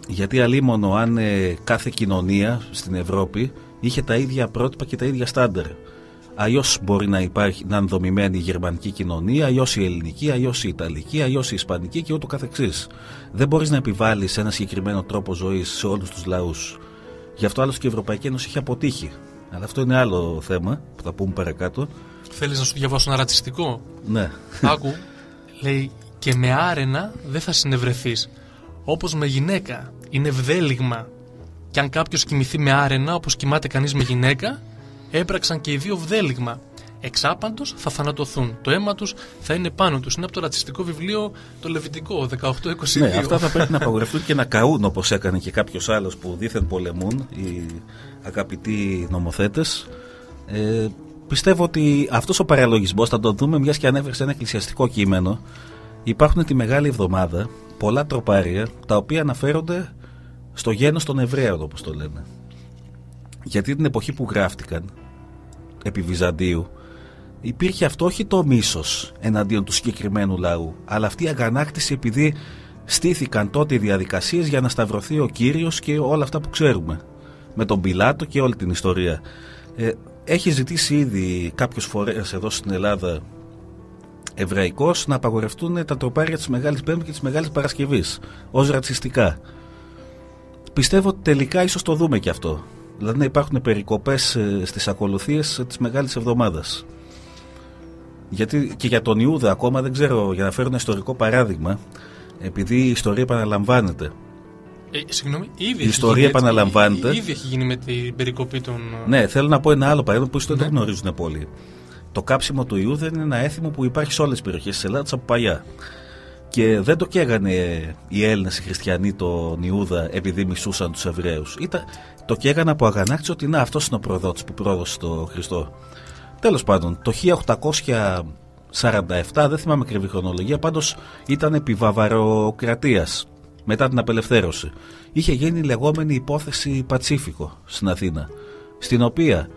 γιατί αλίμονο αν ε, κάθε κοινωνία στην Ευρώπη είχε τα ίδια πρότυπα και τα ίδια στάνταρ. Αλλιώ μπορεί να υπάρχει να είναι δομημένη η γερμανική κοινωνία, αλλιώ η ελληνική, αλλιώ η ιταλική, αλλιώ η ισπανική και ούτω καθεξής. Δεν μπορείς να επιβάλλεις ένα συγκεκριμένο τρόπο ζωής σε όλους τους λαούς. Γι' αυτό άλλωστε και η Ευρωπαϊκή Ένωση έχει αποτύχει. Αλλά αυτό είναι άλλο θέμα που θα πούμε παρακάτω. Θέλεις να σου διαβάσω ένα ρατσιστικό; Ναι. Άκου. Λέει και με άρενα δεν θα συνευρεθείς. Όπως με γυναίκα είναι ευδέλιγμα και αν κάποιος κοιμηθεί με άρενα όπως κοιμάται κανείς με γυναίκα, έπραξαν και οι δύο βδέλιγμα. Εξάπαντος θα θανατωθούν. Το αίμα τους θα είναι πάνω τους. Είναι από το ρατσιστικό βιβλίο το Λεβιτικό 18-22. Ναι, αυτά θα πρέπει να απαγορευτούν και να καούν όπως έκανε και κάποιος άλλος που δίθεν πολεμούν, οι αγαπητοί νομοθέτες. Ε, πιστεύω ότι αυτός ο παραλογισμός θα το δούμε μιας και ανέφερε ένα εκκλησιαστικό κείμενο. Υπάρχουν τη Μεγάλη Εβδομάδα πολλά τροπάρια τα οποία αναφέρονται στο γένος των Εβραίων όπως το λένε. Γιατί την εποχή που γράφτηκαν επί Βυζαντίου υπήρχε αυτό όχι το μίσος εναντίον του συγκεκριμένου λαού αλλά αυτή η αγανάκτηση επειδή στήθηκαν τότε οι διαδικασίες για να σταυρωθεί ο Κύριος και όλα αυτά που ξέρουμε με τον Πιλάτο και όλη την ιστορία. Ε, έχει ζητήσει ήδη κάποιους φορές εδώ στην Ελλάδα εβραϊκός να απαγορευτούν τα τροπάρια της Μεγάλης Πέμπτης και της Μεγάλης Παρασκευής ως ρατσιστικά πιστεύω ότι τελικά ίσως το δούμε και αυτό. Δηλαδή να υπάρχουν περικοπές ε, στις ακολουθίες της Μεγάλης Εβδομάδας. Γιατί και για τον Ιούδα ακόμα δεν ξέρω, για να φέρω ένα ιστορικό παράδειγμα, επειδή η ιστορία επαναλαμβάνεται. Ε, συγγνώμη, ήδη η ιστορία επαναλαμβάνεται. Ήδη έχει γίνει με την περικοπή των. Ναι, θέλω να πω ένα άλλο παράδειγμα που ίσως δεν ναι. γνωρίζουν πολύ. Το κάψιμο του Ιούδα είναι ένα έθιμο που υπάρχει σε όλες τις περιοχές της Ελλάδας από παλιά. Και δεν το καίγανε οι Έλληνες οι χριστιανοί τον Ιούδα επειδή μισούσαν τους Εβραίους. Το καίγανε από αγανάκτηση ότι να αυτός είναι ο προδότης που πρόδωσε το Χριστό. Τέλος πάντων, το 47, δεν θυμάμαι ακριβή χρονολογία, πάντως ήταν επί Βαβαροκρατίας μετά την απελευθέρωση. Είχε γίνει η λεγόμενη υπόθεση Πατσίφικο στην Αθήνα, στην οποία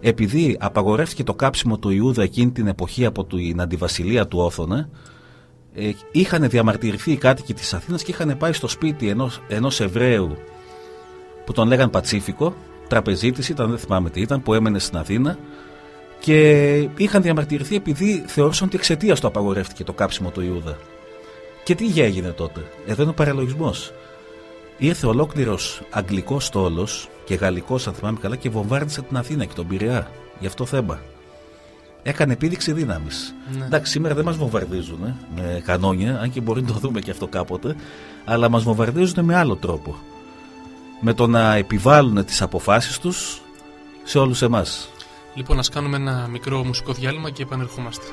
επειδή απαγορεύτηκε το κάψιμο του Ιούδα εκείνη την εποχή από την αντιβασιλεία του Όθωνα, ε, είχαν διαμαρτυρηθεί οι κάτοικοι της Αθήνας και είχαν πάει στο σπίτι ενός, ενός Εβραίου που τον λέγαν Πατσίφικο, τραπεζίτης ήταν, δεν θυμάμαι τι ήταν, που έμενε στην Αθήνα και είχαν διαμαρτυρηθεί επειδή θεώρησαν ότι εξαιτίας του απαγορεύτηκε το κάψιμο του Ιούδα. Και τι έγινε τότε; Εδώ είναι ο παραλογισμός. Ήρθε ολόκληρος αγγλικός στόλος και γαλλικός, αν θυμάμαι καλά, και βομβάρδισε την Αθήνα και τον Πειραιά. Γι' αυτό θέμα. Έκανε επίδειξη δύναμης. Ναι. Εντάξει, σήμερα δεν μας βομβαρδίζουν ε, με κανόνια, αν και μπορεί να το δούμε και αυτό κάποτε, αλλά μας βομβαρδίζουν με άλλο τρόπο. Με το να επιβάλλουν τις αποφάσεις τους σε όλους εμάς. Λοιπόν, ας κάνουμε ένα μικρό μουσικό διάλειμμα και επανερχόμαστε.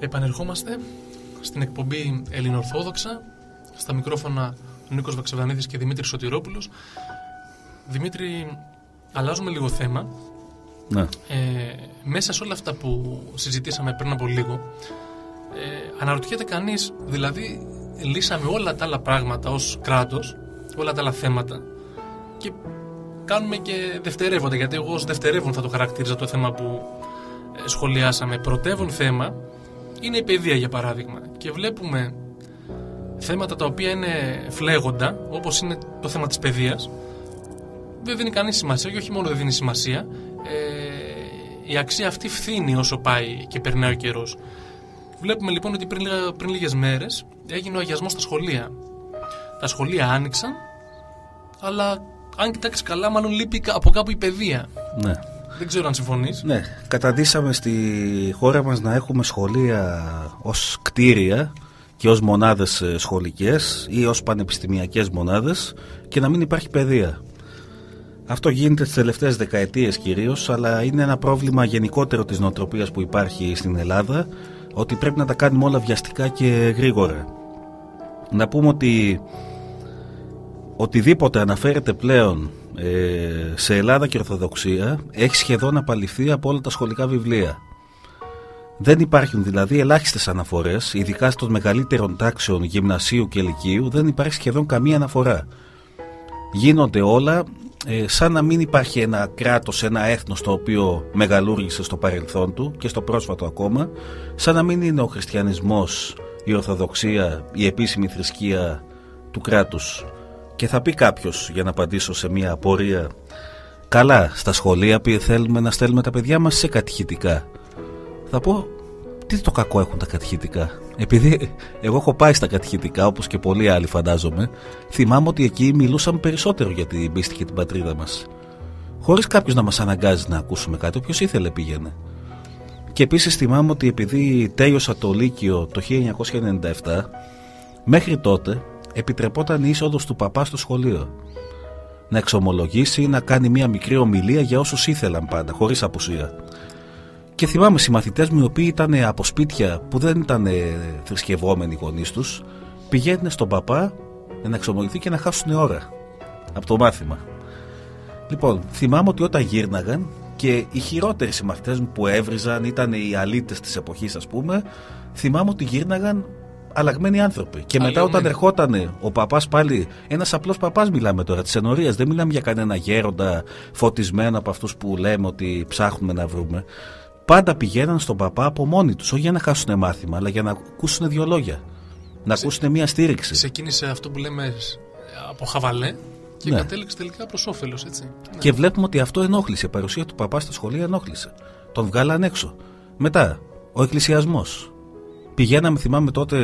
Επανερχόμαστε στην εκπομπή Ελληνορθόδοξα. Στα μικρόφωνα Νίκος Βαξεβανίδης και Δημήτρης Σωτηρόπουλος. Δημήτρη, αλλάζουμε λίγο θέμα. Ναι. Ε, μέσα σε όλα αυτά που συζητήσαμε πριν από λίγο, ε, αναρωτιέται κανείς, δηλαδή λύσαμε όλα τα άλλα πράγματα ως κράτος, όλα τα άλλα θέματα και κάνουμε και δευτερεύοντα, γιατί εγώ ως δευτερεύον θα το χαρακτήριζα το θέμα που ε, σχολιάσαμε. Πρωτεύον θέμα είναι η παιδεία για παράδειγμα και βλέπουμε θέματα τα οποία είναι φλέγοντα όπως είναι το θέμα της παιδείας δεν δίνει κανείς σημασία και όχι μόνο δεν δίνει σημασία ε, η αξία αυτή φθήνει όσο πάει και περνάει ο καιρός. Βλέπουμε λοιπόν ότι πριν, πριν λίγες μέρες έγινε ο αγιασμός στα σχολεία. Τα σχολεία άνοιξαν, αλλά αν κοιτάξεις καλά, μάλλον λείπει από κάπου η παιδεία. Ναι. Δεν ξέρω αν συμφωνείς. Ναι, καταντήσαμε στη χώρα μας να έχουμε σχολεία ως κτίρια και ως μονάδες ε, σχολικές ή ως πανεπιστημιακές μονάδες και να μην υπάρχει παιδεία. Αυτό γίνεται τις τελευταίες δεκαετίες κυρίως, αλλά είναι ένα πρόβλημα γενικότερο της νοοτροπίας που υπάρχει στην Ελλάδα, ότι πρέπει να τα κάνουμε όλα βιαστικά και γρήγορα. Να πούμε ότι οτιδήποτε αναφέρεται πλέον ε, σε Ελλάδα και Ορθοδοξία έχει σχεδόν απαλληφθεί από όλα τα σχολικά βιβλία. Δεν υπάρχουν δηλαδή ελάχιστες αναφορές, ειδικά των μεγαλύτερων τάξεων γυμνασίου και λυκείου δεν υπάρχει σχεδόν καμία αναφορά. Γίνονται όλα ε, σαν να μην υπάρχει ένα κράτος, ένα έθνος το οποίο μεγαλούργησε στο παρελθόν του και στο πρόσφατο ακόμα, σαν να μην είναι ο χριστιανισμός, η Ορθοδοξία, η επίσημη θρησκεία του κράτους. Και θα πει κάποιος για να απαντήσω σε μια απορία. Καλά, στα σχολεία θέλουμε να στέλνουμε τα παιδιά μας σε κατηχητικά. Θα πω, τι το κακό έχουν τα κατηχητικά. Επειδή εγώ έχω πάει στα κατηχητικά, όπως και πολλοί άλλοι φαντάζομαι, θυμάμαι ότι εκεί μιλούσαμε περισσότερο για την πίστη και την πατρίδα μας. Χωρίς κάποιος να μας αναγκάζει να ακούσουμε κάτι, όποιος ήθελε πήγαινε. Και επίσης θυμάμαι ότι επειδή τέλειωσα το Λύκειο το 1997, μέχρι τότε επιτρεπόταν η είσοδος του παπά στο σχολείο. Να εξομολογήσει ή να κάνει μια μικρή ομιλία για όσους ήθελαν πάντα, χωρίς απουσία. Και θυμάμαι συμμαθητές μου οι οποίοι ήταν από σπίτια που δεν ήταν θρησκευόμενοι οι γονείς τους, πηγαίνουν στον παπά να εξομολογηθεί και να χάσουν ώρα από το μάθημα. Λοιπόν, θυμάμαι ότι όταν γύρναγαν και οι χειρότεροι συμμαθητές μου που έβριζαν ήταν οι αλήτες της εποχής, ας πούμε, θυμάμαι ότι γύρναγαν αλλαγμένοι άνθρωποι. Και μετά, όταν ερχόταν ο παπάς πάλι, ένας απλός παπάς μιλάμε τώρα της ενορίας, δεν μιλάμε για κανένα γέροντα φωτισμένο από αυτούς που λέμε ότι ψάχνουμε να βρούμε. Πάντα πηγαίναν στον παπά από μόνοι τους, όχι για να χάσουν μάθημα, αλλά για να ακούσουν δύο λόγια. Να σε, ακούσουν μια στήριξη. Ξεκίνησε αυτό που λέμε από χαβαλέ και ναι. κατέληξε τελικά προς όφελος, έτσι. Ναι. Και βλέπουμε ότι αυτό ενόχλησε. Η παρουσία του παπά στα σχολεία ενόχλησε. Τον βγάλαν έξω. Μετά, ο εκκλησιασμός. Πηγαίναμε, θυμάμαι τότε,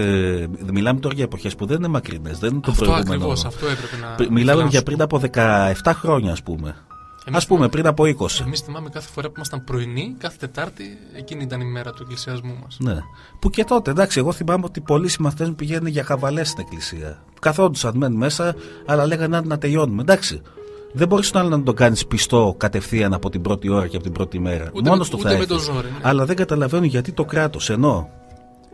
μιλάμε τώρα για εποχές που δεν είναι μακρινές, δεν είναι το αυτό προηγούμενο. Ακριβώς, αυτό έπρεπε να. Μιλάμε για πριν από 17 χρόνια, ας πούμε. Α πούμε, πριν από 20. Εμείς θυμάμαι κάθε φορά που ήμασταν πρωινοί, κάθε Τετάρτη, εκείνη ήταν η μέρα του εκκλησιασμού μας. Ναι. Που και τότε, εντάξει, εγώ θυμάμαι ότι πολλοί συμμαθητές μου πηγαίνουν για χαβαλές στην εκκλησία. Καθόντουσαν μεν μέσα, αλλά λέγανε να τελειώνουμε. Εντάξει. Δεν μπορείς να, να το κάνεις πιστό κατευθείαν από την πρώτη ώρα και από την πρώτη μέρα. Μόνος του θα με το ζόρι, ναι. Αλλά δεν καταλαβαίνω γιατί το κράτος ενώ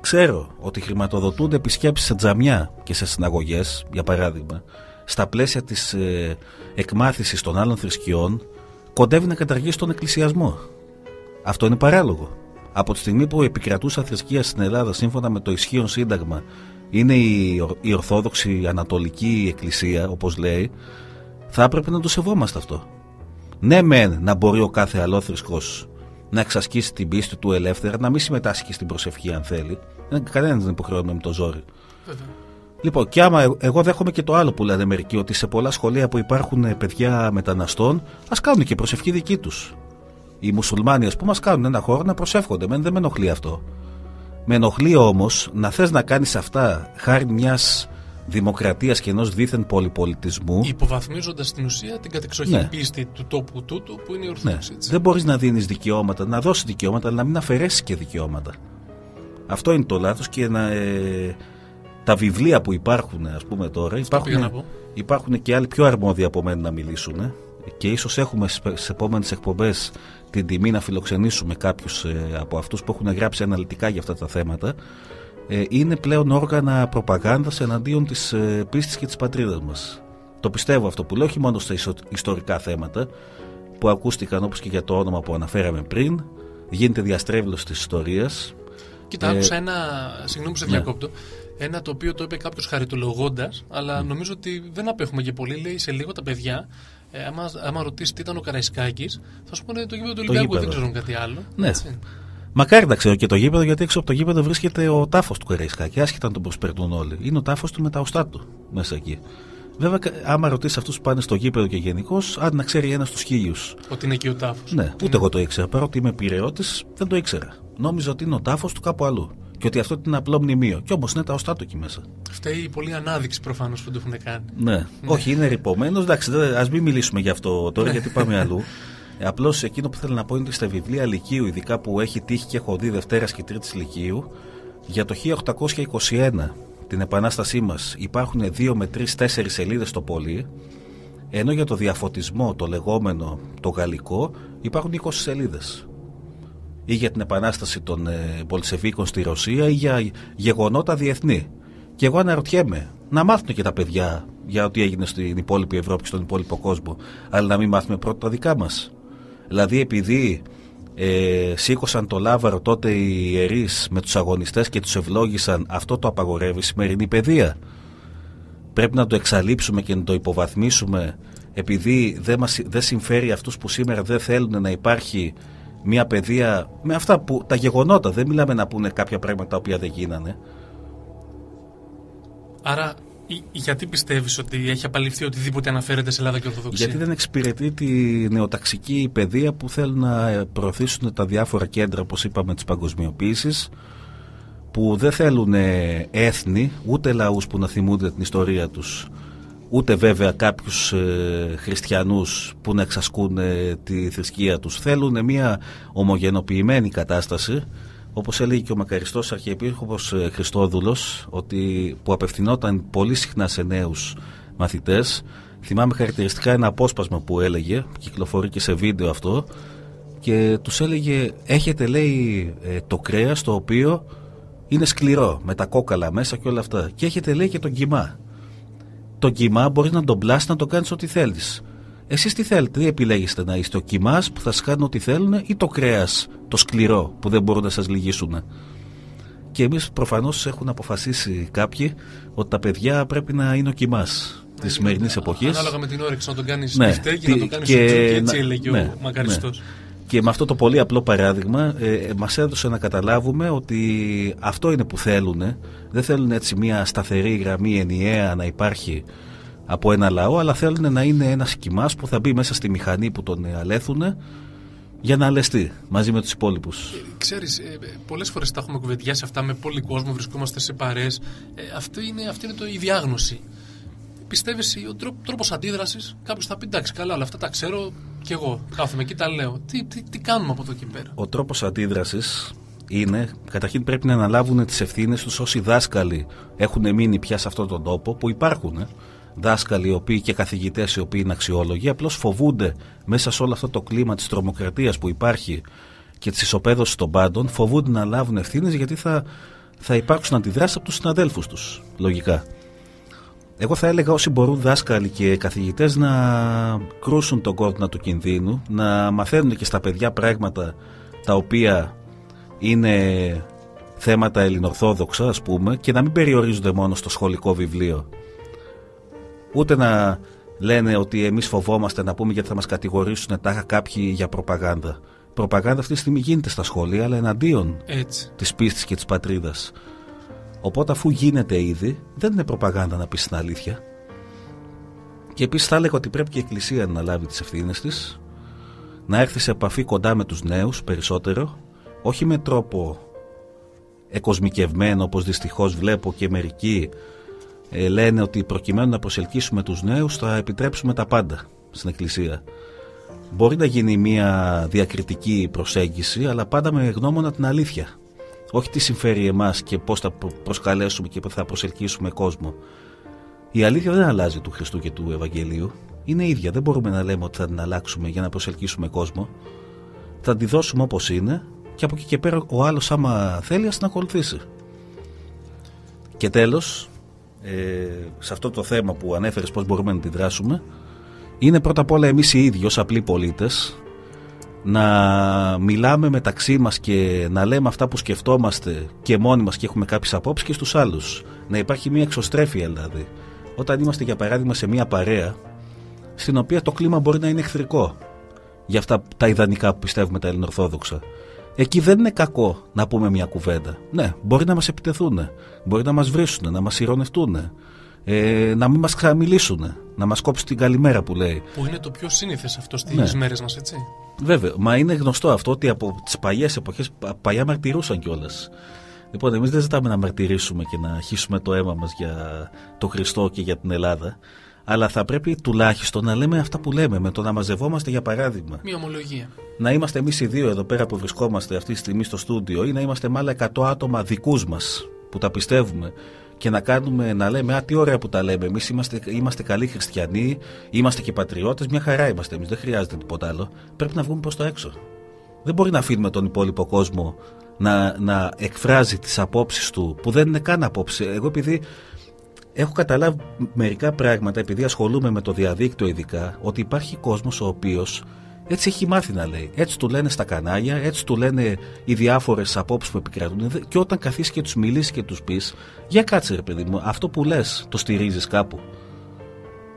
Ξέρω ότι χρηματοδοτούνται επισκέψεις σε τζαμιά και σε συναγωγές, για παράδειγμα, στα πλαίσια της ε, εκμάθησης των άλλων θρησκειών, κοντεύει να καταργήσει τον εκκλησιασμό. Αυτό είναι παράλογο. Από τη στιγμή που επικρατούσα θρησκεία στην Ελλάδα σύμφωνα με το ισχύον σύνταγμα είναι η, η Ορθόδοξη Ανατολική Εκκλησία, όπως λέει, θα έπρεπε να το σεβόμαστε αυτό. Ναι, μεν να μπορεί ο κάθε αλόθρησκος να εξασκήσει την πίστη του ελεύθερα, να μην συμμετάσχει στην προσευχή αν θέλει. Κανένας δεν υποχρεώνουμε με το ζόρι. Λοιπόν, και άμα εγώ δέχομαι και το άλλο που λένε μερικοί, ότι σε πολλά σχολεία που υπάρχουν παιδιά μεταναστών, ας κάνουν και προσευχή δική τους. Οι μουσουλμάνοι, ας πούμε, ας κάνουν ένα χώρο να προσεύχονται. δεν με ενοχλεί αυτό. Με ενοχλεί όμως να θες να κάνεις αυτά χάρη μιας δημοκρατίας και ενός δίθεν πολυπολιτισμού. Υποβαθμίζοντας στην ουσία την κατεξοχήν ναι. πίστη του τόπου τούτου που είναι η Ορθόδοξη. Ναι. Δεν μπορείς να δίνεις δικαιώματα, να δώσεις δικαιώματα, αλλά να μην αφαιρέσεις και δικαιώματα. Αυτό είναι το λάθος και να, ε, τα βιβλία που υπάρχουν, ας πούμε τώρα, υπάρχουν, υπάρχουν και άλλοι πιο αρμόδιοι από μένα να μιλήσουν. Και ίσως έχουμε στι επόμενες εκπομπές την τιμή να φιλοξενήσουμε κάποιους ε, από αυτούς που έχουν γράψει αναλυτικά για αυτά τα θέματα ε, είναι πλέον όργανα προπαγάνδας εναντίον της ε, πίστης και της πατρίδας μας. Το πιστεύω αυτό που λέω, όχι μόνο στα ιστορικά θέματα που ακούστηκαν όπως και για το όνομα που αναφέραμε πριν, γίνεται διαστρέβλωση της ιστορίας. Κοίτα, ε, άκουσα ένα, συγγνώμη που σε ναι. διακόπτω, ένα το οποίο το είπε κάποιος χαριτολογώντας, αλλά νομίζω ότι δεν απέχουμε και πολύ. Λέει σε λίγο τα παιδιά, ε, άμα, άμα ρωτήσεις τι ήταν ο Καραϊσκάκης, θα σου πούνε το γήπεδο του Ολυμπιακού, δεν ξέρουν κάτι άλλο. Ναι. Έτσι. Μακάρι να ξέρω και το γήπεδο, γιατί έξω από το γήπεδο βρίσκεται ο τάφος του Καραϊσκάκη. Άσχετα να τον προσπερνούν όλοι. Είναι ο τάφος του με τα οστά του μέσα εκεί. Βέβαια, άμα ρωτήσεις αυτούς που πάνε στο γήπεδο και γενικώς, αν να ξέρει ένας στου χίλιους. Ότι είναι εκεί ο τάφος. Ναι, ούτε εγώ το ήξερα. Παρότι είμαι πυρεώτη, δεν το ήξερα. Νόμιζα ότι είναι ο τάφος του κάπου αλλού. Και ότι αυτό είναι απλό μνημείο. Και όμως είναι τα οστά του εκεί μέσα. Φταίει η πολλή ανάδειξη προφανώς που το έχουν κάνει. Ναι. Όχι, είναι ρηπωμένος. Εντάξει, ας μην μιλήσουμε γι' αυτό τώρα, Ναι. γιατί πάμε αλλού. Ε, Απλώς εκείνο που θέλω να πω είναι ότι στα βιβλία Λυκείου, ειδικά που έχει τύχει και έχω δει Δευτέρας και Τρίτης Λυκείου, για το 1821, την επανάστασή μας, υπάρχουν 2 με 3-4 σελίδες το πολύ, ενώ για το διαφωτισμό, το λεγόμενο, το γαλλικό, υπάρχουν 20 σελίδες. Ή για την επανάσταση των ε, Πολσεβίκων στη Ρωσία ή για γεγονότα διεθνή. Και εγώ αναρωτιέμαι, να μάθουν και τα παιδιά για ό,τι έγινε στην υπόλοιπη Ευρώπη και στον υπόλοιπο κόσμο, αλλά να μην μάθουμε πρώτα τα δικά μας. Δηλαδή, επειδή ε, σήκωσαν το λάβαρο τότε οι ιερείς με τους αγωνιστές και τους ευλόγησαν, αυτό το απαγορεύει η σημερινή παιδεία. Πρέπει να το εξαλείψουμε και να το υποβαθμίσουμε επειδή δεν, μας, δεν συμφέρει αυτούς που σήμερα δεν θέλουν να υπάρχει μια παιδεία με αυτά που τα γεγονότα. Δεν μιλάμε να πούνε κάποια πράγματα τα οποία δεν γίνανε. Άρα, ή- γιατί πιστεύεις ότι έχει απαλληφθεί οτιδήποτε αναφέρεται σε Ελλάδα και Ορθοδοξία; Γιατί δεν εξυπηρετεί τη νεοταξική παιδεία που θέλουν να προωθήσουν τα διάφορα κέντρα, όπως είπαμε, της παγκοσμιοποίησης, που δεν θέλουν ε, έθνη, ούτε λαούς που να θυμούνται την ιστορία τους, ούτε βέβαια κάποιους ε, χριστιανούς που να εξασκούν ε, τη θρησκεία τους. Θέλουν μια ομογενοποιημένη κατάσταση, όπως έλεγε και ο μακαριστός αρχιεπίσκοπος ε, Χριστόδουλος, ότι, που απευθυνόταν πολύ συχνά σε νέους μαθητές. Θυμάμαι χαρακτηριστικά ένα απόσπασμα που έλεγε, κυκλοφορεί και σε βίντεο αυτό, και τους έλεγε έχετε λέει ε, το κρέας το οποίο είναι σκληρό με τα κόκαλα μέσα και όλα αυτά και έχετε λέει και τον κοιμά τον κοιμά μπορείς να τον πλάσεις να το κάνεις ό,τι θέλεις εσείς τι θέλετε, τι επιλέγεστε να είστε ο κοιμάς που θα σας κάνουν ό,τι θέλουν ή το κρέας το σκληρό που δεν μπορούν να σας λυγίσουν και εμείς προφανώς έχουν αποφασίσει κάποιοι ότι τα παιδιά πρέπει να είναι ο κοιμάς της σημερινής εποχής Ανάλογα με την όρεξη να τον κάνεις Ναι, ναι, και να τι- τον κάνεις και και, και έτσι να- έλεγε ναι, ο μακαριστός. Και με αυτό το πολύ απλό παράδειγμα ε, μας έδωσε να καταλάβουμε ότι αυτό είναι που θέλουν. Δεν θέλουν έτσι μια σταθερή γραμμή ενιαία να υπάρχει από ένα λαό, αλλά θέλουν να είναι ένας κοιμάς που θα μπει μέσα στη μηχανή που τον ε, αλέθουν για να αλεστεί μαζί με τους υπόλοιπους. Ξέρεις, πολλές φορές τα έχουμε κουβεντιάσει αυτά με πολύ κόσμο, βρισκόμαστε σε παρέ. Ε, αυτή, είναι, αυτή είναι το, η διάγνωση. Πιστεύεις ο τρόπο αντίδρασης, κάποιος θα πει εντάξει, καλά, όλα αυτά τα ξέρω κι εγώ. Κάθομαι εκεί, τα λέω. Τι, τι, τι κάνουμε από εδώ και πέρα; Ο τρόπος αντίδρασης είναι, καταρχήν πρέπει να αναλάβουν τις ευθύνες τους όσοι δάσκαλοι έχουν μείνει πια σε αυτόν τον τόπο που υπάρχουν. Ε. Δάσκαλοι οι οποίοι και καθηγητές οι οποίοι είναι αξιόλογοι απλώς φοβούνται μέσα σε όλο αυτό το κλίμα της τρομοκρατίας που υπάρχει και της ισοπαίδωσης των πάντων φοβούνται να λάβουν ευθύνες γιατί θα, θα υπάρξουν αντιδράσεις από τους συναδέλφους τους λογικά. Εγώ θα έλεγα όσοι μπορούν δάσκαλοι και καθηγητές να κρούσουν τον κόδωνα του κινδύνου, να μαθαίνουν και στα παιδιά πράγματα τα οποία είναι θέματα ελληνορθόδοξα ας πούμε και να μην περιορίζονται μόνο στο σχολικό βιβλίο. Ούτε να λένε ότι εμείς φοβόμαστε να πούμε γιατί θα μας κατηγορήσουν τάχα κάποιοι για προπαγάνδα. Προπαγάνδα αυτή τη στιγμή γίνεται στα σχολεία αλλά εναντίον Έτσι. της πίστης και της πατρίδας. Οπότε αφού γίνεται ήδη, δεν είναι προπαγάνδα να πεις την αλήθεια. Και επίσης θα έλεγα ότι πρέπει και η Εκκλησία να λάβει τις ευθύνες της, να έρθει σε επαφή κοντά με τους νέους περισσότερο, όχι με τρόπο εκοσμικευμένο όπως δυστυχώς βλέπω και μερικοί ε, λένε ότι προκειμένου να προσελκύσουμε τους νέους θα επιτρέψουμε τα πάντα στην Εκκλησία. Μπορεί να γίνει μια διακριτική προσέγγιση, αλλά πάντα με γνώμονα την αλήθεια. Όχι τι συμφέρει εμάς και πώς θα προ- προσκαλέσουμε και πώς θα προσελκύσουμε κόσμο. Η αλήθεια δεν αλλάζει του Χριστού και του Ευαγγελίου. Είναι ίδια. Δεν μπορούμε να λέμε ότι θα την αλλάξουμε για να προσελκύσουμε κόσμο. Θα τη δώσουμε όπως είναι και από εκεί και πέρα ο άλλος άμα θέλει ας την ακολουθήσει. Και τέλος, ε, σε αυτό το θέμα που ανέφερες πώς μπορούμε να αντιδράσουμε, είναι πρώτα απ' όλα εμείς οι ίδιοι ως απλοί πολίτες να μιλάμε μεταξύ μας και να λέμε αυτά που σκεφτόμαστε και μόνοι μας και έχουμε κάποιες απόψεις και στους άλλους. Να υπάρχει μια εξωστρέφεια δηλαδή. Όταν είμαστε για παράδειγμα σε μια παρέα στην οποία το κλίμα μπορεί να είναι εχθρικό για αυτά τα ιδανικά που πιστεύουμε τα ελληνορθόδοξα. Εκεί δεν είναι κακό να πούμε μια κουβέντα. Ναι, μπορεί να μας επιτεθούν, μπορεί να μας βρίσουν, να μας ηρωνευτούν, ε, να μην μας ξαναμιλήσουν, να μας κόψουν την καλημέρα που λέει. Που είναι το πιο σύνηθες αυτό στις Ναι. μέρες μας, έτσι. Βέβαια, μα είναι γνωστό αυτό ότι από τις παλιές εποχές παλιά μαρτυρούσαν κιόλας. Λοιπόν, εμείς δεν ζητάμε να μαρτυρήσουμε και να χύσουμε το αίμα μας για το Χριστό και για την Ελλάδα. Αλλά θα πρέπει τουλάχιστον να λέμε αυτά που λέμε, με το να μαζευόμαστε για παράδειγμα. Μια ομολογία. Να είμαστε εμείς οι δύο εδώ πέρα που βρισκόμαστε αυτή τη στιγμή στο στούντιο ή να είμαστε με άλλα 100 άτομα δικούς μας που τα πιστεύουμε και να κάνουμε, να λέμε, Α, τι ωραία που τα λέμε. Εμείς είμαστε, είμαστε καλοί χριστιανοί, είμαστε και πατριώτες, μια χαρά είμαστε εμείς, δεν χρειάζεται τίποτα άλλο. Πρέπει να βγούμε προς το έξω. Δεν μπορεί να αφήνουμε τον υπόλοιπο κόσμο να, να εκφράζει τις απόψεις του, που δεν είναι καν απόψη. Εγώ επειδή έχω καταλάβει μερικά πράγματα, επειδή ασχολούμαι με το διαδίκτυο ειδικά, ότι υπάρχει κόσμος ο οποίος έτσι έχει μάθει να λέει. Έτσι του λένε στα κανάλια, έτσι του λένε οι διάφορες απόψεις που επικρατούν. Και όταν καθίσεις και τους μιλήσεις και τους πεις, για κάτσε ρε παιδί μου, αυτό που λες το στηρίζεις κάπου.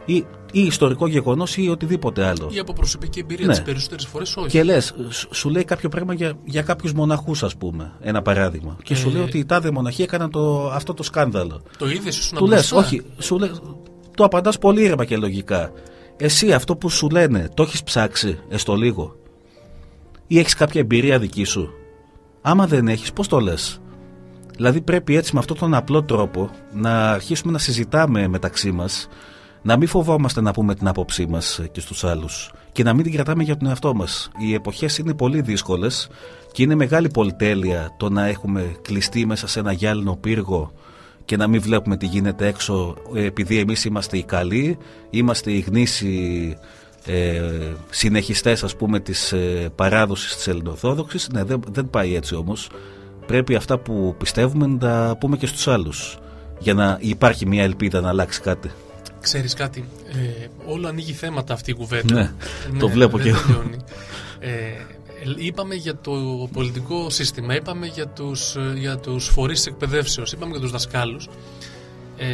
Ή, ή ιστορικό γεγονός ή οτιδήποτε άλλο. Ή από προσωπική εμπειρία ναι. τις περισσότερες φορές όχι. Και λες, σου λέει κάποιο πράγμα για, για κάποιους μοναχούς, ας πούμε. Ένα παράδειγμα. Και σου ε. λέει ότι οι τάδε μοναχοί έκαναν το, αυτό το σκάνδαλο. Το είδες, σου Του λες, όχι, σου λέει, το απαντάς πολύ ήρεμα και λογικά. Εσύ αυτό που σου λένε, το έχεις ψάξει, έστω λίγο; Ή έχεις κάποια εμπειρία δική σου; Άμα δεν έχεις, πώς το λες; Δηλαδή πρέπει έτσι με αυτόν τον απλό τρόπο να αρχίσουμε να συζητάμε μεταξύ μας, να μην φοβόμαστε να πούμε την άποψή μας και στους άλλους και να μην την κρατάμε για τον εαυτό μας. Οι εποχές είναι πολύ δύσκολες και είναι μεγάλη πολυτέλεια το να έχουμε κλειστεί μέσα σε ένα γυάλινο πύργο και να μην βλέπουμε τι γίνεται έξω επειδή εμείς είμαστε οι καλοί, είμαστε οι γνήσιοι ε, συνεχιστές ας πούμε της ε, παράδοσης της Ελληνοορθόδοξης. Ναι, δεν, δεν πάει έτσι όμως. Πρέπει αυτά που πιστεύουμε να τα πούμε και στους άλλους για να υπάρχει μια ελπίδα να αλλάξει κάτι. Ξέρεις κάτι, ε, όλο ανοίγει θέματα αυτή η κουβέντα. Ναι, το ναι, βλέπω και εγώ. Ε, είπαμε για το πολιτικό σύστημα, είπαμε για τους, για τους φορείς της εκπαιδεύσεως, είπαμε για τους δασκάλους ε,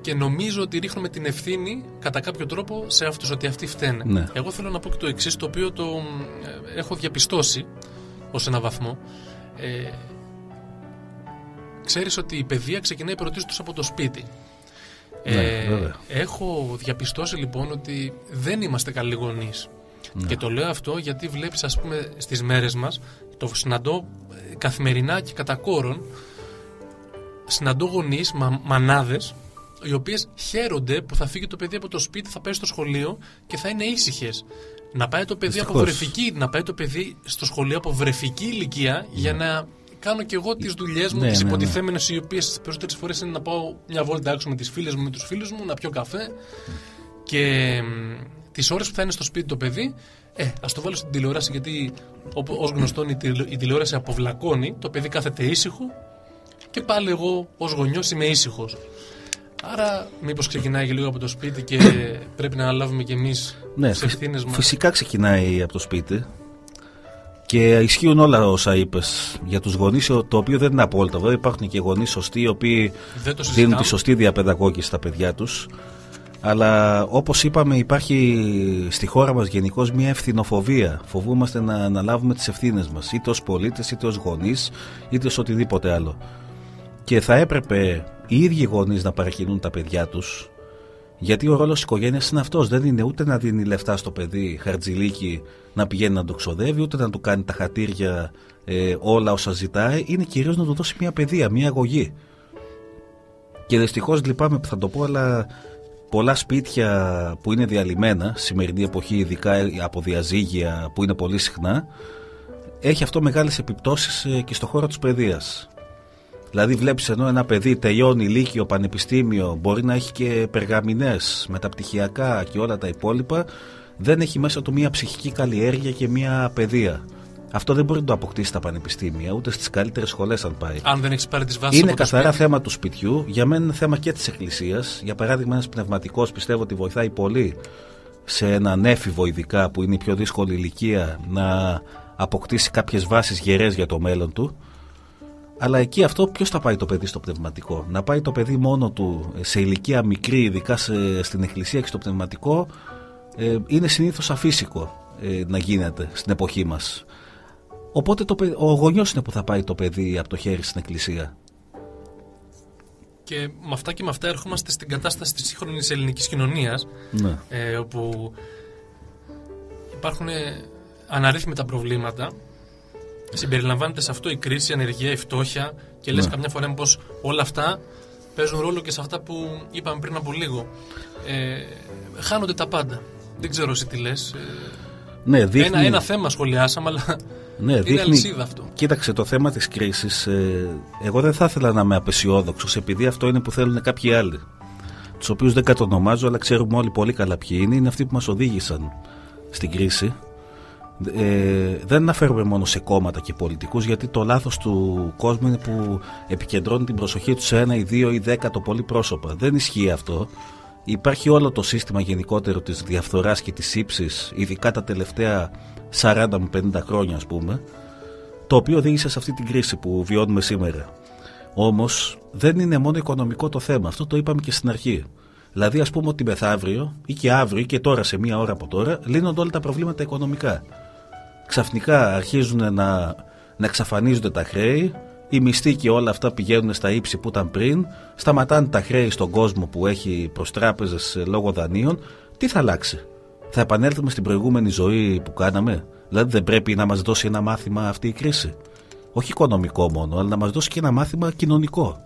και νομίζω ότι ρίχνουμε την ευθύνη κατά κάποιο τρόπο σε αυτούς ότι αυτοί φταίνε. Ναι. Εγώ θέλω να πω και το εξής το οποίο το ε, έχω διαπιστώσει ως ένα βαθμό. Ε, ξέρεις ότι η παιδεία ξεκινάει πρωτίστως από το σπίτι. Ναι, ε, έχω διαπιστώσει λοιπόν ότι δεν είμαστε καλοί γονείς. Ναι. Και το λέω αυτό γιατί βλέπεις ας πούμε στις μέρες μας το συναντώ ε, καθημερινά και κατά κόρον συναντώ γονείς, μα, μανάδες οι οποίες χαίρονται που θα φύγει το παιδί από το σπίτι, θα πάει στο σχολείο και θα είναι ήσυχες. Να πάει το παιδί από βρεφική, να πάει το παιδί στο σχολείο από βρεφική ηλικία για ναι. να κάνω και εγώ τις δουλειές μου, ναι, τις ναι, υποτιθέμενες, οι οποίες τις περισσότερες φορές είναι να πάω μια βόλτα έξω με τις φίλες μου, με τους φίλους μου, να πιω καφέ. Και τις ώρες που θα είναι στο σπίτι το παιδί, ε, ας το βάλω στην τηλεόραση γιατί ως γνωστόν η, η τηλεόραση αποβλακώνει. Το παιδί κάθεται ήσυχο και πάλι εγώ ως γονιός είμαι ήσυχος. Άρα, μήπως ξεκινάει και λίγο από το σπίτι και πρέπει να αναλάβουμε κι εμείς ναι, τις ευθύνες μας. Φυσικά ξεκινάει από το σπίτι. Και ισχύουν όλα όσα είπες για τους γονείς, το οποίο δεν είναι απόλυτα. Βέβαια, υπάρχουν και γονείς σωστοί, οι οποίοι δίνουν τη σωστή διαπαιδαγώγηση στα παιδιά τους. Αλλά όπως είπαμε υπάρχει στη χώρα μας γενικώς μια ευθυνοφοβία. Φοβούμαστε να αναλάβουμε τις ευθύνες μας είτε ως πολίτες είτε ως γονείς είτε ως οτιδήποτε άλλο. Και θα έπρεπε οι ίδιοι γονείς να παρακινούν τα παιδιά τους γιατί ο ρόλος της οικογένειας είναι αυτός. Δεν είναι ούτε να δίνει λεφτά στο παιδί χαρτζηλίκι να πηγαίνει να το ξοδεύει ούτε να του κάνει τα χατήρια ε, όλα όσα ζητάει. Είναι κυρίως να του δώσει μια παιδεία, μια αγωγή. Και δυστυχώς λυπάμαι που θα το πω, αλλά πολλά σπίτια που είναι διαλυμένα, σημερινή εποχή ειδικά από διαζύγια που είναι πολύ συχνά, έχει αυτό μεγάλες επιπτώσεις ε, και στο χώρο της παιδείας. Δηλαδή βλέπεις ενώ ένα παιδί τελειώνει λύκειο, πανεπιστήμιο, μπορεί να έχει και περγαμηνές, μεταπτυχιακά και όλα τα υπόλοιπα, δεν έχει μέσα του μια ψυχική καλλιέργεια και μια παιδεία. Αυτό δεν μπορεί να το αποκτήσει στα πανεπιστήμια, ούτε στις καλύτερες σχολές, αν πάει. Αν δεν έχεις πάρει τις βάσεις Είναι καθαρά θέμα του σπιτιού. Για μένα είναι θέμα και της Εκκλησίας. Για παράδειγμα, ένας πνευματικός πιστεύω ότι βοηθάει πολύ σε έναν έφηβο, ειδικά που είναι η πιο δύσκολη ηλικία, να αποκτήσει κάποιες βάσεις γερές για το μέλλον του. Αλλά εκεί αυτό ποιος θα πάει το παιδί στο πνευματικό; Να πάει το παιδί μόνο του σε ηλικία μικρή, ειδικά σε, στην εκκλησία και στο πνευματικό, ε, είναι συνήθως αφύσικο ε, να γίνεται στην εποχή μας. Οπότε το, ο γονιός είναι που θα πάει το παιδί από το χέρι στην εκκλησία. Και με αυτά και με αυτά ερχόμαστε στην κατάσταση της σύγχρονης ελληνικής κοινωνίας ναι. ε, όπου υπάρχουν αναρρύθμιτα προβλήματα Συμπεριλαμβάνεται σε αυτό η κρίση, η ανεργία, η φτώχεια και λες Ναι. καμιά φορά πως όλα αυτά παίζουν ρόλο και σε αυτά που είπαμε πριν από λίγο. Ε, χάνονται τα πάντα. Δεν ξέρω εσύ τι λες. Ε, Ναι, δείχνει, ένα, ένα θέμα σχολιάσαμε, αλλά ναι, είναι δείχνει, αλυσίδα αυτό. Κοίταξε το θέμα της κρίσης ε, Εγώ δεν θα ήθελα να είμαι απεσιόδοξος Επειδή αυτό είναι που θέλουν κάποιοι άλλοι Τους οποίους δεν κατονομάζω Αλλά ξέρουμε όλοι πολύ καλά ποιοι είναι Είναι αυτοί που μας οδήγησαν στην κρίση ε, Δεν αναφέρουμε μόνο σε κόμματα και πολιτικούς Γιατί το λάθος του κόσμου είναι που Επικεντρώνει την προσοχή τους σε ένα ή δύο ή δέκα το πολύ πρόσωπα Δεν ισχύει αυτό Υπάρχει όλο το σύστημα γενικότερο της διαφθοράς και της ύψης Ειδικά τα τελευταία 40 με 50 χρόνια ας πούμε το οποίο οδήγησε σε αυτή την κρίση που βιώνουμε σήμερα. Όμως δεν είναι μόνο οικονομικό το θέμα. Αυτό το είπαμε και στην αρχή. Δηλαδή, ας πούμε ότι μεθαύριο ή και αύριο ή και τώρα σε μία ώρα από τώρα λύνονται όλα τα προβλήματα οικονομικά. Ξαφνικά αρχίζουν να, να εξαφανίζονται τα χρέη, οι μισθοί και όλα αυτά πηγαίνουν στα ύψη που ήταν πριν, σταματάνε τα χρέη στον κόσμο που έχει προς τράπεζες λόγω δανείων. Τι θα αλλάξει, θα επανέλθουμε στην προηγούμενη ζωή που κάναμε; Δηλαδή δεν πρέπει να μας δώσει ένα μάθημα αυτή η κρίση; Όχι οικονομικό μόνο, αλλά να μας δώσει και ένα μάθημα κοινωνικό.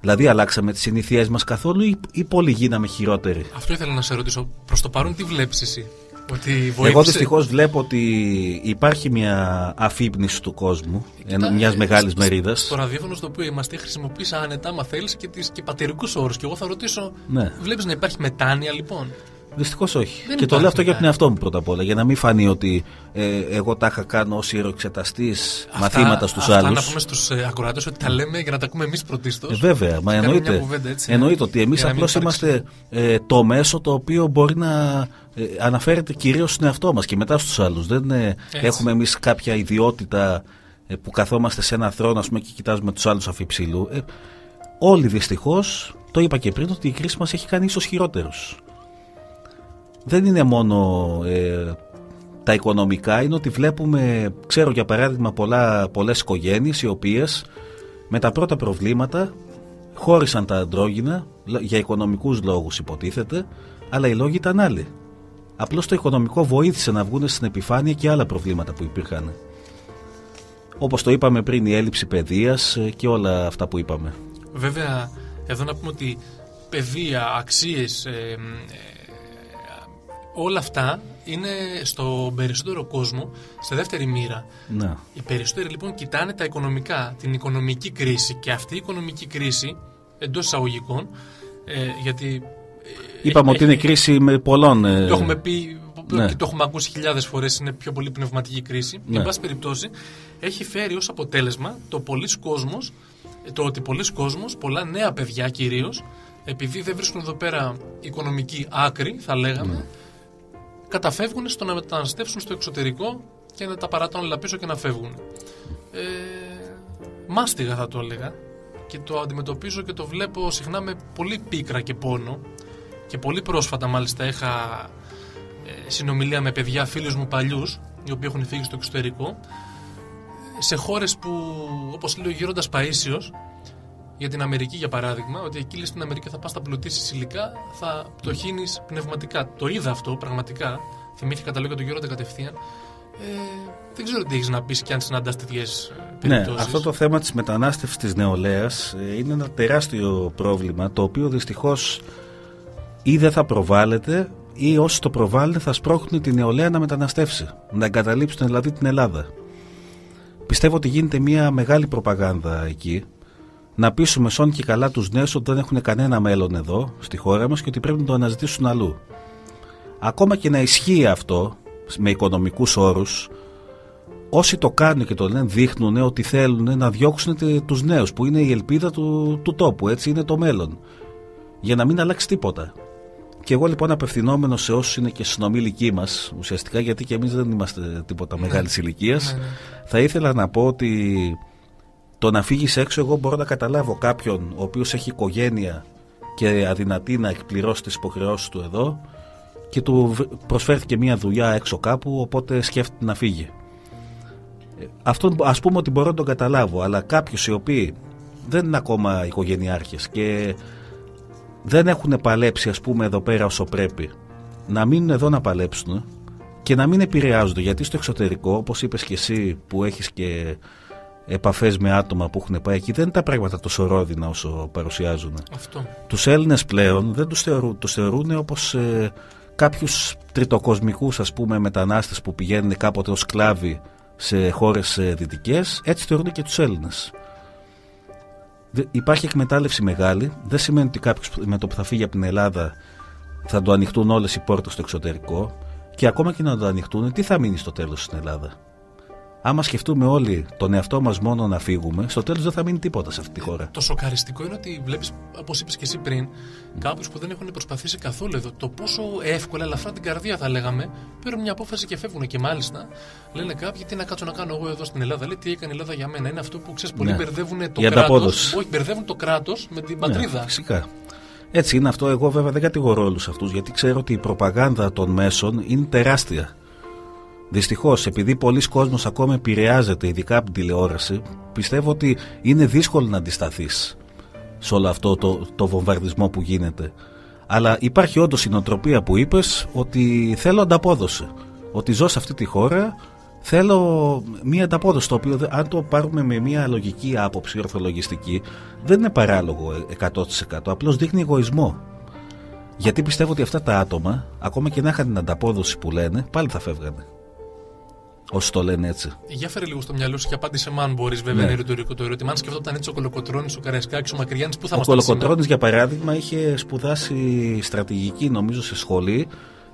Δηλαδή αλλάξαμε τις συνήθειές μας καθόλου ή, ή πολύ γίναμε χειρότεροι; Αυτό ήθελα να σε ρωτήσω. Προς το παρόν, τι βλέπεις εσύ, Ότι βοήθησε. Εγώ δυστυχώς βλέπω ότι υπάρχει μια αφύπνιση του κόσμου, ένα, Κοιτά, μιας ε, μεγάλης στο- μερίδας. Στο ραδιόφωνο στο οποίο είμαστε, χρησιμοποιείς άνετα, άμα θέλεις, και, τις- και πατερικούς όρους. Και εγώ θα ρωτήσω, Ναι. βλέπεις να υπάρχει μετάνοια λοιπόν; Δυστυχώς όχι. Δεν και το υπάρχει λέω αυτό για τον μετά. εαυτό μου πρώτα απ' όλα. Για να μην φανεί ότι ε, εγώ τα είχα κάνω ως ιεροεξεταστής μαθήματα στους αυτά άλλους. να πούμε στους ε, ακροάτες ότι τα λέμε για να τα ακούμε εμείς πρωτίστως. Ε, βέβαια, μα εννοείται, εννοείται ότι εμείς απλώς είμαστε ε, το μέσο το οποίο μπορεί να ε, αναφέρεται κυρίως στον εαυτό μας και μετά στους άλλους. Δεν ε, Έτσι. έχουμε εμείς κάποια ιδιότητα ε, που καθόμαστε σε ένα θρόνο ας πούμε, και κοιτάζουμε τους άλλους αφιψηλού. Ε, όλοι δυστυχώς, το είπα και πριν, ότι η κρίση μας έχει κάνει ίσως χειρότερους. Δεν είναι μόνο ε, τα οικονομικά, είναι ότι βλέπουμε, ξέρω για παράδειγμα, πολλά, πολλές οικογένειες οι οποίες με τα πρώτα προβλήματα χώρισαν τα αντρόγυνα λο- για οικονομικούς λόγους υποτίθεται, αλλά οι λόγοι ήταν άλλοι. Απλώς το οικονομικό βοήθησε να βγουν στην επιφάνεια και άλλα προβλήματα που υπήρχαν. Όπως το είπαμε πριν, η έλλειψη παιδείας ε, και όλα αυτά που είπαμε. Βέβαια, εδώ να πούμε ότι παιδεία, αξίες, όλα αυτά είναι στον περισσότερο κόσμο σε δεύτερη μοίρα. Να. Οι περισσότεροι λοιπόν κοιτάνε τα οικονομικά, την οικονομική κρίση και αυτή η οικονομική κρίση εντός εισαγωγικών, ε, γιατί. ε, Είπαμε έχει- ότι είναι κρίση με πολλών... ε, Το έχουμε πει ναι. και το έχουμε ακούσει χιλιάδες φορές, είναι πιο πολύ πνευματική κρίση. Ναι. Εν πάση περιπτώσει, έχει φέρει ως αποτέλεσμα το πολλοί κόσμος, το ότι πολλοί κόσμος, πολλά νέα παιδιά κυρίως, επειδή δεν βρίσκουν εδώ πέρα οικονομική άκρη, θα λέγαμε, Ναι. Καταφεύγουν στο να μεταναστεύσουν στο εξωτερικό και να τα παράτουν όλα πίσω και να φεύγουν. Ε, μάστιγα θα το έλεγα και το αντιμετωπίζω και το βλέπω συχνά με πολύ πίκρα και πόνο και πολύ πρόσφατα μάλιστα είχα ε, συνομιλία με παιδιά φίλους μου παλιούς οι οποίοι έχουν φύγει στο εξωτερικό σε χώρες που όπως λέει ο γέροντας Παΐσιος για την Αμερική για παράδειγμα ότι εκεί λέει στην Αμερική θα πας θα πλουτίσεις υλικά θα πτωχύνεις πνευματικά το είδα αυτό πραγματικά. Θυμήθηκα τα λόγια του Γέροντα κατευθείαν. Ε, δεν ξέρω τι έχεις να πεις και αν συναντάς τέτοιες ε, Ναι, περιπτώσεις. αυτό το θέμα της μετανάστευσης της νεολαίας ε, είναι ένα τεράστιο πρόβλημα το οποίο δυστυχώς ή δεν θα προβάλλεται ή όσοι το προβάλλουν θα σπρώχνουν τη νεολαία να μεταναστεύσει, να εγκαταλείψουν δηλαδή την Ελλάδα. Πιστεύω ότι γίνεται μια μεγάλη προπαγάνδα εκεί να πείσουμε σόν και καλά τους νέους ότι δεν έχουν κανένα μέλλον εδώ στη χώρα μας και ότι πρέπει να το αναζητήσουν αλλού. Ακόμα και να ισχύει αυτό με οικονομικούς όρους όσοι το κάνουν και το λένε δείχνουν ότι θέλουν να διώξουν τε- τους νέους που είναι η ελπίδα του, του τόπου, έτσι είναι το μέλλον για να μην αλλάξει τίποτα. Και εγώ λοιπόν απευθυνόμενος σε όσους είναι και συνομιλικοί μας ουσιαστικά γιατί και εμείς δεν είμαστε τίποτα μεγάλης ηλικίας Ναι, ναι. θα ήθελα να πω ότι το να φύγεις έξω εγώ μπορώ να καταλάβω κάποιον ο οποίος έχει οικογένεια και αδυνατεί να εκπληρώσει τις υποχρεώσεις του εδώ και του β- προσφέρθηκε μια δουλειά έξω κάπου οπότε σκέφτεται να φύγει. Ε, Αυτό ας πούμε ότι μπορώ να τον καταλάβω αλλά κάποιους οι οποίοι δεν είναι ακόμα οικογενειάρχες και δεν έχουν παλέψει ας πούμε εδώ πέρα όσο πρέπει να μείνουν εδώ να παλέψουν και να μην επηρεάζονται. Γιατί στο εξωτερικό, όπως είπες και εσύ, που έχεις και επαφές με άτομα που έχουν πάει εκεί, δεν είναι τα πράγματα τόσο ρόδινα όσο παρουσιάζουν. Αυτό. Τους Έλληνες πλέον δεν τους θεωρούν, τους θεωρούν όπως ε, κάποιους τριτοκοσμικούς ας πούμε μετανάστες που πηγαίνουν κάποτε ως σκλάβοι σε χώρες δυτικές, έτσι θεωρούν και τους Έλληνες. Υπάρχει εκμετάλλευση μεγάλη. Δεν σημαίνει ότι κάποιος με το που θα φύγει από την Ελλάδα θα του ανοιχτούν όλες οι πόρτες στο εξωτερικό. Και ακόμα και να το ανοιχτούν, τι θα μείνει στο τέλος στην Ελλάδα; Άμα σκεφτούμε όλοι τον εαυτό μας μόνο να φύγουμε, στο τέλος δεν θα μείνει τίποτα σε αυτή τη χώρα. Το σοκαριστικό είναι ότι βλέπεις, όπως είπες και εσύ πριν, mm. κάποιους που δεν έχουν προσπαθήσει καθόλου εδώ. Το πόσο εύκολα, ελαφρά την καρδία θα λέγαμε, παίρνουν μια απόφαση και φεύγουν. Και μάλιστα λένε κάποιοι τι να κάτσω να κάνω εγώ εδώ στην Ελλάδα. Λέει τι έκανε η Ελλάδα για μένα. Είναι αυτό που ξέρεις, πολλοί ναι. μπερδεύουν το κράτος. Όχι, μπερδεύουν το κράτος με την ναι, πατρίδα. φυσικά. Έτσι είναι αυτό. Εγώ βέβαια δεν κατηγορώ όλους αυτούς γιατί ξέρω ότι η προπαγάνδα των μέσων είναι τεράστια. Δυστυχώς, επειδή πολλοί κόσμος ακόμα επηρεάζεται, ειδικά από την τηλεόραση, πιστεύω ότι είναι δύσκολο να αντισταθείς σε όλο αυτό το, το βομβαρδισμό που γίνεται. Αλλά υπάρχει όντως η νοοτροπία που είπες ότι θέλω ανταπόδοση. Ότι ζω σε αυτή τη χώρα, θέλω μία ανταπόδοση. Το οποίο, αν το πάρουμε με μία λογική άποψη, ορθολογιστική, δεν είναι παράλογο 100%. Απλώς δείχνει εγωισμό. Γιατί πιστεύω ότι αυτά τα άτομα, ακόμα και να είχαν την ανταπόδοση που λένε, πάλι θα φεύγανε. Όσοι το λένε έτσι. Για φέρε λίγο στο μυαλό σου και απάντησε με αν μπορείς, βέβαια, ναι. είναι ρητορικό το ερώτημα. Αν σκεφτόταν έτσι ο Κολοκοτρόνη, ο Καραϊσκάκης, ο Μακριάννη, πού θα μα Ο Κολοκοτρόνη, για παράδειγμα, είχε σπουδάσει στρατηγική, νομίζω, σε σχολή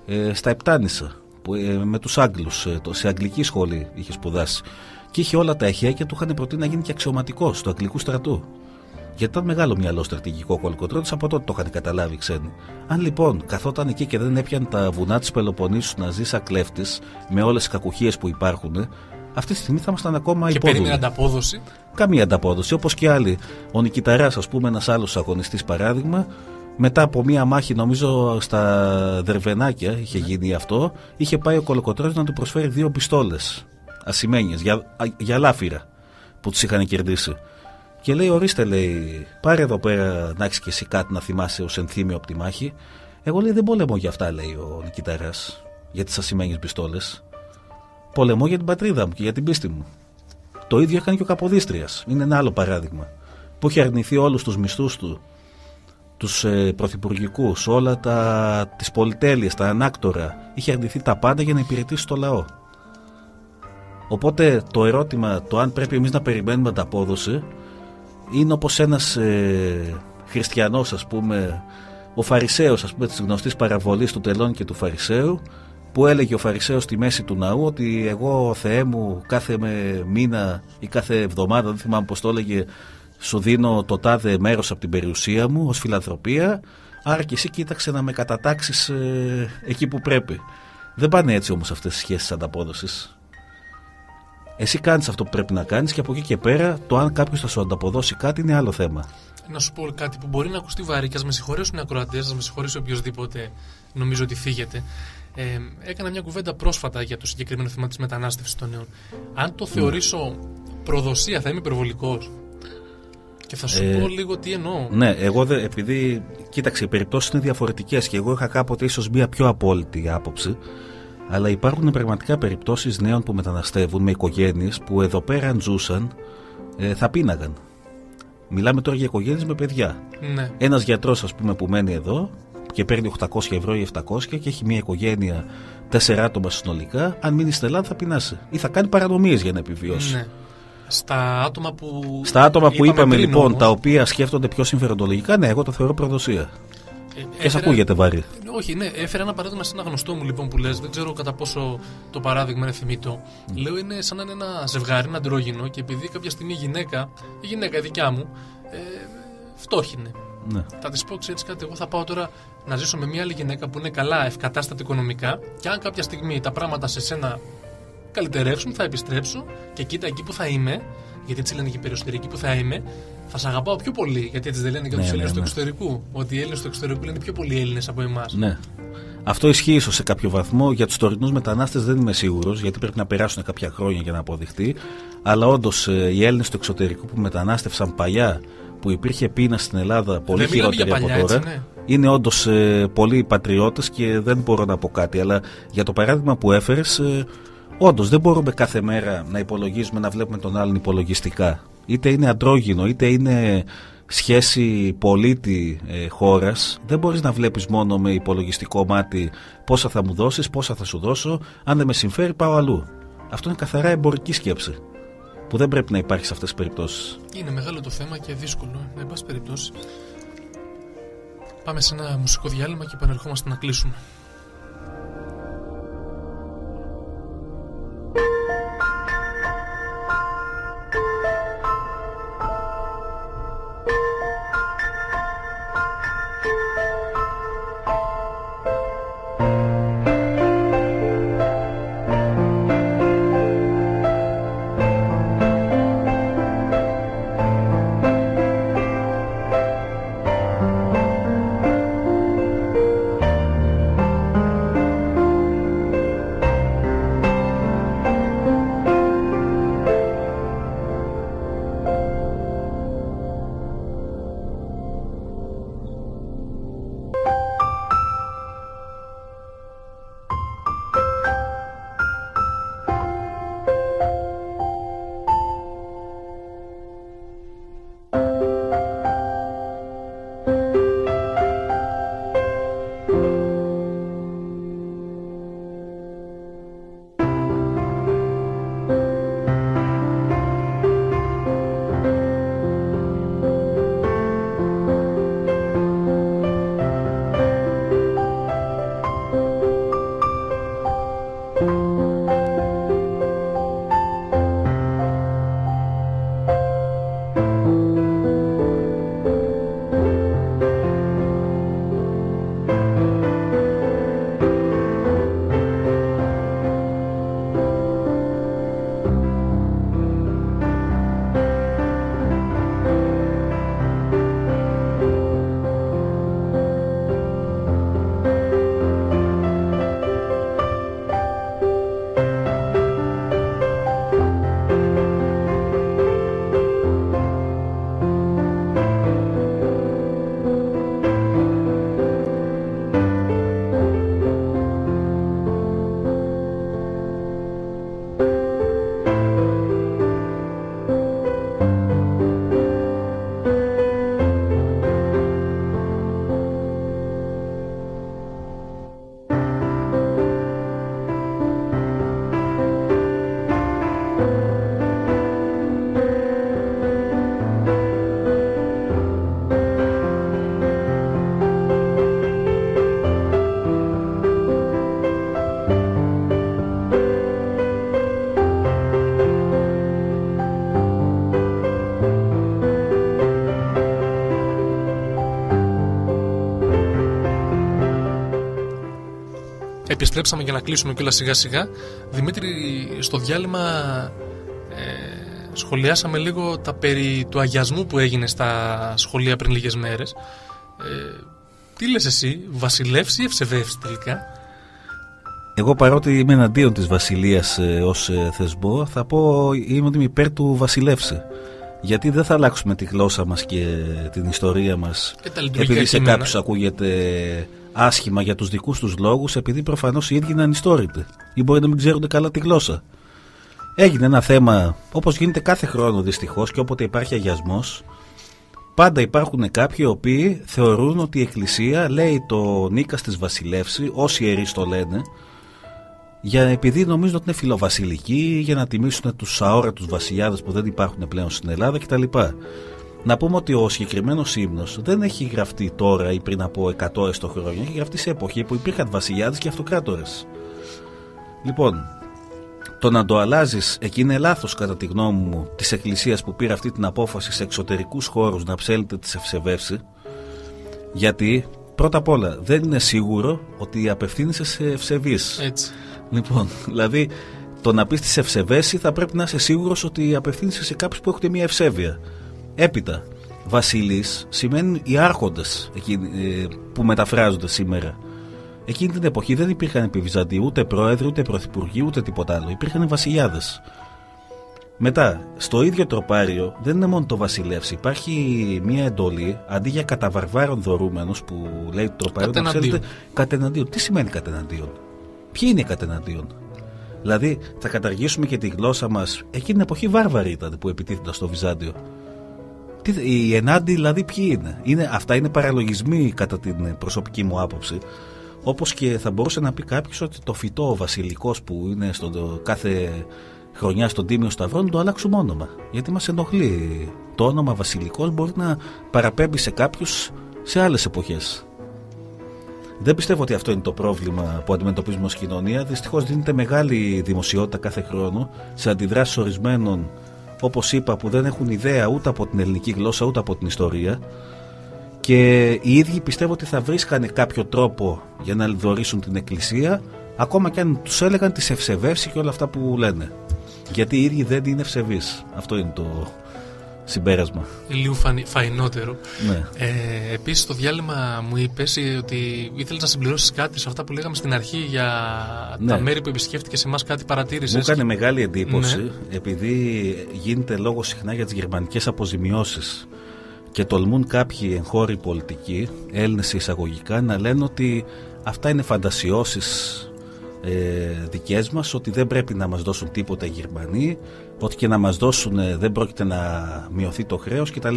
ε, στα Επτάνησα. Που, ε, με τους Άγγλους. Ε, σε αγγλική σχολή είχε σπουδάσει. Και είχε όλα τα εχεία και του είχαν προτείνει να γίνει και αξιωματικός του αγγλικού στρατού. Γιατί ήταν μεγάλο μυαλό στρατηγικό κολοκοτρόνη, από τότε το είχαν καταλάβει οι ξένοι. Αν λοιπόν καθόταν εκεί και δεν έπιανε τα βουνά της Πελοποννήσου να ζει σαν κλέφτης με όλες τις κακουχίες που υπάρχουν, αυτή τη στιγμή θα ήμασταν ακόμα υπόδουλοι. Και περίμενε ανταπόδοση; Καμία ανταπόδοση. Όπως και άλλοι. Ο Νικηταράς, ας πούμε, ένας άλλος αγωνιστής παράδειγμα, μετά από μία μάχη, νομίζω στα Δερβενάκια είχε ναι. γίνει αυτό, είχε πάει ο Κολοκοτρόνη να του προσφέρει δύο πιστόλες ασημένιες για, για λάφυρα που τους είχαν κερδίσει. Και λέει: Ορίστε, λέει, πάρε εδώ πέρα να έχεις και εσύ κάτι να θυμάσαι ως ενθύμιο από τη μάχη. Εγώ λέει: Δεν πολεμώ για αυτά, λέει ο Νικηταρά, για τις ασημένιες πιστόλες. Πολεμώ για την πατρίδα μου και για την πίστη μου. Το ίδιο έκανε και ο Καποδίστριας. Είναι ένα άλλο παράδειγμα. Που είχε αρνηθεί όλους τους μισθούς του, τους ε, πρωθυπουργικούς, όλα τα τις πολυτέλειες, τα ανάκτορα. Είχε αρνηθεί τα πάντα για να υπηρετήσει το λαό. Οπότε το ερώτημα, το αν πρέπει εμείς να περιμένουμε ανταπόδοση, είναι όπως ένας ε, χριστιανός ας πούμε ο Φαρισαίος ας πούμε της γνωστής παραβολής του τελών και του Φαρισαίου που έλεγε ο Φαρισαίος στη μέση του ναού ότι εγώ Θεέ μου κάθε μήνα ή κάθε εβδομάδα δεν θυμάμαι πως το έλεγε σου δίνω το τάδε μέρος από την περιουσία μου ως φιλανθρωπία άρα και εσύ κοίταξε να με κατατάξεις ε, εκεί που πρέπει δεν πάνε έτσι όμως αυτές οι σχέσεις ανταπόδοσης εσύ κάνεις αυτό που πρέπει να κάνεις και από εκεί και πέρα το αν κάποιος θα σου ανταποδώσει κάτι είναι άλλο θέμα. Να σου πω κάτι που μπορεί να ακουστεί βαρύ και ας με συγχωρέσουν οι ακροατές, ας με συγχωρήσει οποιοδήποτε νομίζω ότι φύγεται. Ε, έκανα μια κουβέντα πρόσφατα για το συγκεκριμένο θέμα της μετανάστευσης των νέων. Αν το θεωρήσω προδοσία, θα είμαι υπερβολικός. Και θα σου ε, πω λίγο τι εννοώ. Ναι, εγώ δε, επειδή. Κοίταξε, οι περιπτώσεις είναι διαφορετικές και εγώ είχα κάποτε ίσως μια πιο απόλυτη άποψη. Αλλά υπάρχουν πραγματικά περιπτώσεις νέων που μεταναστεύουν με οικογένειες που εδώ πέρα αν ζούσαν ε, θα πίναγαν. Μιλάμε τώρα για οικογένειες με παιδιά. Ναι. Ένας γιατρός, ας πούμε, που μένει εδώ και παίρνει 800 ευρώ ή 700 και έχει μια οικογένεια τέσσερα άτομα συνολικά, αν μείνει στην Ελλάδα θα πεινάσει ή θα κάνει παρανομίες για να επιβιώσει. Ναι. Στα άτομα που. Στα άτομα που είπαμε, λοιπόν, τα οποία σκέφτονται πιο συμφεροντολογικά, ναι, εγώ το θεωρώ προδοσία. Και σε ακούγεται βαρύ; Όχι, ναι, έφερα ένα παράδειγμα σε ένα γνωστό μου λοιπόν που λες. Δεν ξέρω κατά πόσο το παράδειγμα είναι θυμητό. Mm. Λέω είναι σαν να είναι ένα ζευγάρι, ένα αντρόγινο και επειδή κάποια στιγμή η γυναίκα, η γυναίκα η δικιά μου, ε, φτώχινε. Ναι. Θα της πω, ξέρεις κάτι, εγώ θα πάω τώρα να ζήσω με μια άλλη γυναίκα που είναι καλά, ευκατάστατη οικονομικά και αν κάποια στιγμή τα πράγματα σε σένα καλυτερεύσουν, θα επιστρέψω και κοίτα εκεί που θα είμαι, γιατί έτσι λένε και οι περιοριστερικοί που θα είμαι, θα σε αγαπάω πιο πολύ. Γιατί έτσι δεν λένε για τους ναι, Έλληνες ναι, του ναι. εξωτερικού. Ότι οι Έλληνες του εξωτερικού λένε πιο πολλοί Έλληνες από εμάς. Ναι. Αυτό ισχύει ίσως σε κάποιο βαθμό. Για τους τωρινούς μετανάστες δεν είμαι σίγουρος, γιατί πρέπει να περάσουν κάποια χρόνια για να αποδειχτεί. Αλλά όντως ε, οι Έλληνες του εξωτερικού που μετανάστευσαν παλιά, που υπήρχε πείνα στην Ελλάδα πολύ χειρότερη από τώρα. Έτσι, ναι. είναι όντως ε, πολλοί πατριώτες και δεν μπορώ να πω κάτι. Αλλά για το παράδειγμα που έφερες, ε, όντως δεν μπορούμε κάθε μέρα να υπολογίζουμε να βλέπουμε τον άλλον υπολογιστικά. Είτε είναι αντρόγινο, είτε είναι σχέση πολίτη ε, χώρας δεν μπορείς να βλέπεις μόνο με υπολογιστικό μάτι πόσα θα μου δώσεις, πόσα θα σου δώσω. Αν δεν με συμφέρει πάω αλλού. Αυτό είναι καθαρά εμπορική σκέψη που δεν πρέπει να υπάρχει σε αυτές τις περιπτώσεις. Είναι μεγάλο το θέμα και δύσκολο εν πάση περιπτώσει. Πάμε σε ένα μουσικό διάλειμμα και επανερχόμαστε να κλείσουμε επιστρέψαμε για να κλείσουμε κιόλας σιγά σιγά. Δημήτρη, στο διάλειμμα ε, σχολιάσαμε λίγο τα περί του αγιασμού που έγινε στα σχολεία πριν λίγες μέρες. Ε, τι λες εσύ, βασιλεύσει ή ευσεβεύσει τελικά; Εγώ παρότι είμαι εναντίον της βασιλείας ε, ως ε, θεσμό θα πω είμαι ότι είμαι υπέρ του βασιλεύσει γιατί δεν θα αλλάξουμε τη γλώσσα μας και την ιστορία μας και επειδή σε κάποιους ακούγεται άσχημα για τους δικούς τους λόγους επειδή προφανώς οι ίδιοι είναι ανιστόρητοι ή μπορεί να μην ξέρουν καλά τη γλώσσα. Έγινε ένα θέμα όπως γίνεται κάθε χρόνο δυστυχώς και όποτε υπάρχει αγιασμός πάντα υπάρχουν κάποιοι οι οποίοι θεωρούν ότι η Εκκλησία λέει το Νίκας της Βασιλεύση όσοι ιερείς το λένε για επειδή νομίζουν ότι είναι φιλοβασιλικοί για να τιμήσουν τους αόρατους βασιλιάδες που δεν υπάρχουν πλέον στην Ελλάδα κτλ. Να πούμε ότι ο συγκεκριμένος ύμνος δεν έχει γραφτεί τώρα ή πριν από 100 έστω χρόνια. Έχει γραφτεί σε εποχή που υπήρχαν βασιλιάδες και αυτοκράτορες. Λοιπόν, το να το αλλάζεις εκεί είναι λάθος κατά τη γνώμη μου της Εκκλησίας που πήρε αυτή την απόφαση σε εξωτερικούς χώρους να ψέλνετε τις ευσεβεύσεις. Γιατί πρώτα απ' όλα δεν είναι σίγουρο ότι απευθύνεσαι σε ευσεβείς. Έτσι. Λοιπόν, δηλαδή το να πεις τις ευσεβέσεις θα πρέπει να είσαι σίγουρος ότι απευθύνεσαι σε κάποιους που έχουν μια ευσέβεια. Έπειτα, βασίλεις σημαίνουν οι άρχοντες ε, που μεταφράζονται σήμερα. Εκείνη την εποχή δεν υπήρχαν επί ούτε πρόεδροι, ούτε πρωθυπουργοί, ούτε τίποτα άλλο. Υπήρχαν βασιλιάδες. Μετά, στο ίδιο τροπάριο δεν είναι μόνο το βασιλεύς. Υπάρχει μια εντολή αντί για καταβαρβάρων δωρούμενος που λέει το τροπάριο. να Κατεναντίον. ξέρετε, κατεναντίον. Τι σημαίνει κατεναντίον; Ποιοι είναι οι κατεναντίον; Δηλαδή, θα καταργήσουμε και τη γλώσσα μας. Εκείνη την εποχή βάρβαροι ήταν που επιτίθενταν στο Βυζάντιο. Τι, οι ενάντιοι δηλαδή ποιοι είναι; είναι. Αυτά είναι παραλογισμοί κατά την προσωπική μου άποψη. Όπως και θα μπορούσε να πει κάποιος ότι το φυτό ο βασιλικός που είναι στο, το- κάθε χρονιά στον Τίμιο Σταυρό να το αλλάξουμε όνομα. Γιατί μας ενοχλεί. Το όνομα βασιλικός μπορεί να παραπέμπει σε κάποιους σε άλλες εποχές. Δεν πιστεύω ότι αυτό είναι το πρόβλημα που αντιμετωπίζουμε ως κοινωνία. Δυστυχώς δίνεται μεγάλη δημοσιότητα κάθε χρόνο σε αντιδράσεις ορισμένων, όπως είπα, που δεν έχουν ιδέα ούτε από την ελληνική γλώσσα ούτε από την ιστορία. Και οι ίδιοι πιστεύω ότι θα βρίσκανε κάποιο τρόπο για να λιδωρήσουν την εκκλησία, ακόμα και αν τους έλεγαν τις ευσεβεύσει και όλα αυτά που λένε. Γιατί οι ίδιοι δεν είναι ευσεβείς. Αυτό είναι το συμπέρασμα. Λίγο φανη- φαϊνότερο. Ναι. Ε, Επίσης, στο διάλειμμα μου είπες ότι ήθελες να συμπληρώσεις κάτι σε αυτά που λέγαμε στην αρχή για Ναι. τα μέρη που επισκέφτηκε σε εμάς, κάτι παρατήρησες. Μου έκανε μεγάλη εντύπωση Ναι. επειδή γίνεται λόγο συχνά για τις γερμανικές αποζημιώσεις και τολμούν κάποιοι εγχώροι πολιτικοί, Έλληνες εισαγωγικά, να λένε ότι αυτά είναι φαντασιώσεις ε, δικές μας, ότι δεν πρέπει να μας δώσουν τίποτα οι Γερμανοί, ότι και να μας δώσουν ε, δεν πρόκειται να μειωθεί το χρέος κτλ.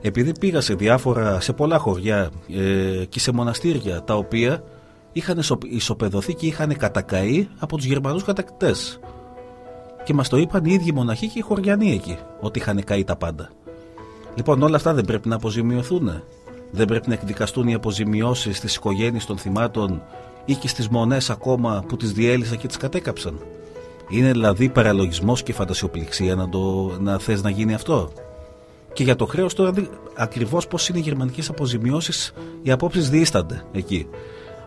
Επειδή πήγα σε διάφορα, σε πολλά χωριά ε, και σε μοναστήρια τα οποία είχαν ισο- ισοπεδωθεί και είχαν κατακαεί από τους Γερμανούς κατακτητές. Και μας το είπαν οι ίδιοι μοναχοί και οι χωριανοί εκεί, ότι είχαν καεί τα πάντα. Λοιπόν, όλα αυτά δεν πρέπει να αποζημιωθούν. Δεν πρέπει να εκδικαστούν οι αποζημιώσεις στις οικογένειες των θυμάτων ή και στις μονές ακόμα που τις διέλυσαν και τις κατέκαψαν. Είναι δηλαδή παραλογισμός και φαντασιοπληξία να, το, να θες να γίνει αυτό. Και για το χρέος τώρα δι- ακριβώς πώς είναι οι γερμανικές αποζημιώσεις οι απόψεις διήστανται εκεί.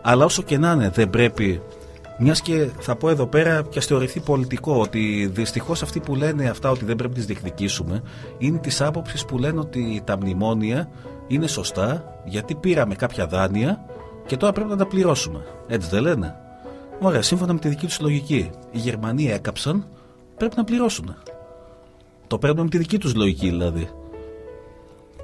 Αλλά όσο και να είναι δεν πρέπει μιας και θα πω εδώ πέρα και ας θεωρηθεί πολιτικό ότι δυστυχώς αυτοί που λένε αυτά ότι δεν πρέπει να τις διεκδικήσουμε είναι της άποψης που λένε ότι τα μνημόνια είναι σωστά γιατί πήραμε κάποια δάνεια και τώρα πρέπει να τα πληρώσουμε. Έτσι δεν λένε. Ωραία, σύμφωνα με τη δική τους λογική. Οι Γερμανοί έκαψαν, πρέπει να πληρώσουν. Το παίρνουν με τη δική τους λογική δηλαδή.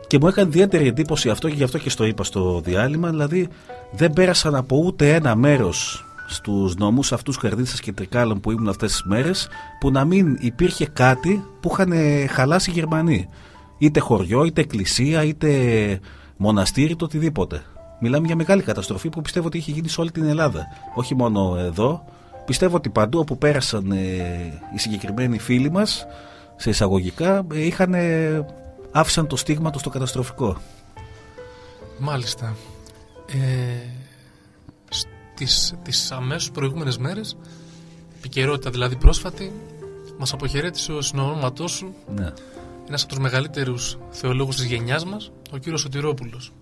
Και μου έκανε ιδιαίτερη εντύπωση αυτό και γι' αυτό και στο είπα στο διάλειμμα. Δηλαδή δεν πέρασαν από ούτε ένα μέρος στους νομούς αυτούς Καρδίτσα και Τρικάλων που ήμουν αυτές τις μέρες που να μην υπήρχε κάτι που είχαν χαλάσει οι Γερμανοί. Είτε χωριό, είτε εκκλησία, είτε μοναστήρι, το οτιδήποτε. Μιλάμε για μεγάλη καταστροφή που πιστεύω ότι είχε γίνει σε όλη την Ελλάδα. Όχι μόνο εδώ. Πιστεύω ότι παντού όπου πέρασαν ε, οι συγκεκριμένοι φίλοι μας σε εισαγωγικά ε, είχαν, ε, άφησαν το στίγμα τους στο καταστροφικό. Μάλιστα. Ε, στις, τις αμέσως προηγούμενες μέρες, επικαιρότητα δηλαδή πρόσφατη, μας αποχαιρέτησε ο συνονόματός σου, Ναι. ένας από τους μεγαλύτερους θεολόγους της γενιάς μας, ο κύριος Σωτηρόπουλος.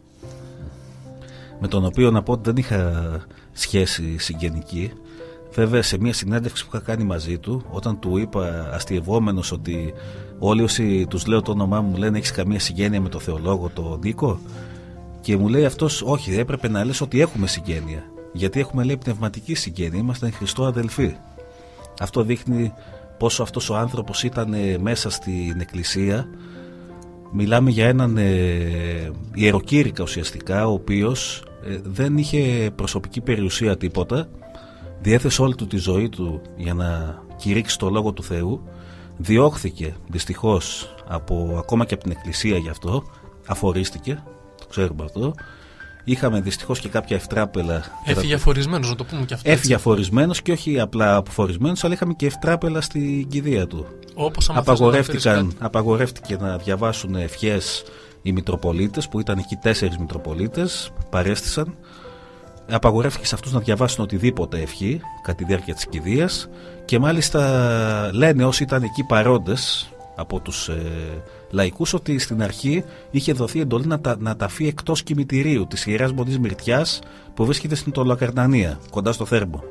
Με τον οποίο να πω ότι δεν είχα σχέση συγγενική. Βέβαια, σε μια συνέντευξη που είχα κάνει μαζί του, όταν του είπα αστειευόμενος ότι όλοι όσοι τους λέω το όνομά μου μου λένε έχεις καμία συγγένεια με το θεολόγο, τον Νίκο, και μου λέει αυτός, Όχι, έπρεπε να λες ότι έχουμε συγγένεια. Γιατί έχουμε λέει πνευματική συγγένεια, ήμασταν Χριστό αδελφοί. Αυτό δείχνει πόσο αυτός ο άνθρωπος ήταν ε, μέσα στην εκκλησία Μιλάμε για έναν ε, ιεροκήρυκα ουσιαστικά, ο οποίος ε, δεν είχε προσωπική περιουσία τίποτα, διέθεσε όλη του τη ζωή του για να κηρύξει το Λόγο του Θεού, διώχθηκε δυστυχώς από, ακόμα και από την Εκκλησία γι' αυτό, αφορίστηκε, το ξέρουμε αυτό, είχαμε δυστυχώς και κάποια ευτράπελα. Έφυγε αφορισμένος, να το πούμε και αυτό. Έφυγε αφορισμένος και όχι απλά αποφορισμένος, αλλά είχαμε και ευτράπελα στην κηδεία του. Όπως άμα θες να αναφέρεις Απαγορεύτηκαν, κάτι. απαγορεύτηκε να διαβάσουν ευχές οι Μητροπολίτες που ήταν εκεί τέσσερις Μητροπολίτες παρέστησαν. Απαγορεύτηκε σε αυτούς να διαβάσουν οτιδήποτε ευχή κατά τη διάρκεια της κηδείας. Και μάλιστα λένε όσοι ήταν εκεί παρόντες από τους ε, λαϊκούς ότι στην αρχή είχε δοθεί εντολή να, τα, να ταφεί εκτός κημητηρίου της Ιεράς Μονής Μυρτιάς που βρίσκεται στην Τολοκαρνανία κοντά στο Θέρμο.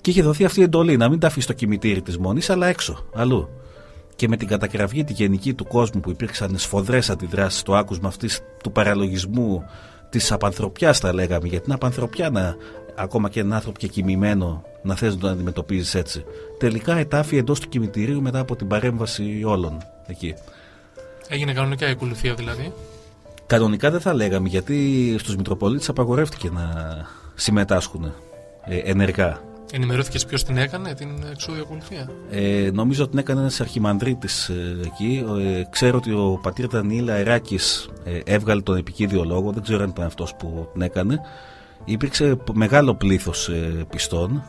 Και είχε δοθεί αυτή η εντολή να μην ταφεί στο κημητήρι της Μονής αλλά έξω, αλλού και με την κατακραυγή τη γενική του κόσμου που υπήρξαν σφοδρές αντιδράσεις στο άκουσμα αυτής του παραλογισμού της απανθρωπιάς θα λέγαμε γιατί είναι απανθρωπιά να ακόμα και έναν άνθρωπο και κοιμημένο να θες να τον αντιμετωπίζεις έτσι. Τελικά ετάφη εντός του κημητηρίου μετά από την παρέμβαση όλων εκεί. Έγινε κανονικά η ακολουθία δηλαδή. Κανονικά δεν θα λέγαμε γιατί στους Μητροπολίτες απαγορεύτηκε να συμμετάσχουν ε, ενεργά. Ενημερώθηκες ποιος την έκανε την εξόδια ακολουθία; Ε, νομίζω ότι την έκανε ένας αρχιμανδρίτης ε, εκεί. Ε, ξέρω ότι ο πατήρ Δανίλα Εράκης ε, έβγαλε τον επικίδιο λόγο. Δεν ξέρω αν ήταν αυτός που την έκανε. Υπήρξε μεγάλο πλήθος ε, πιστών.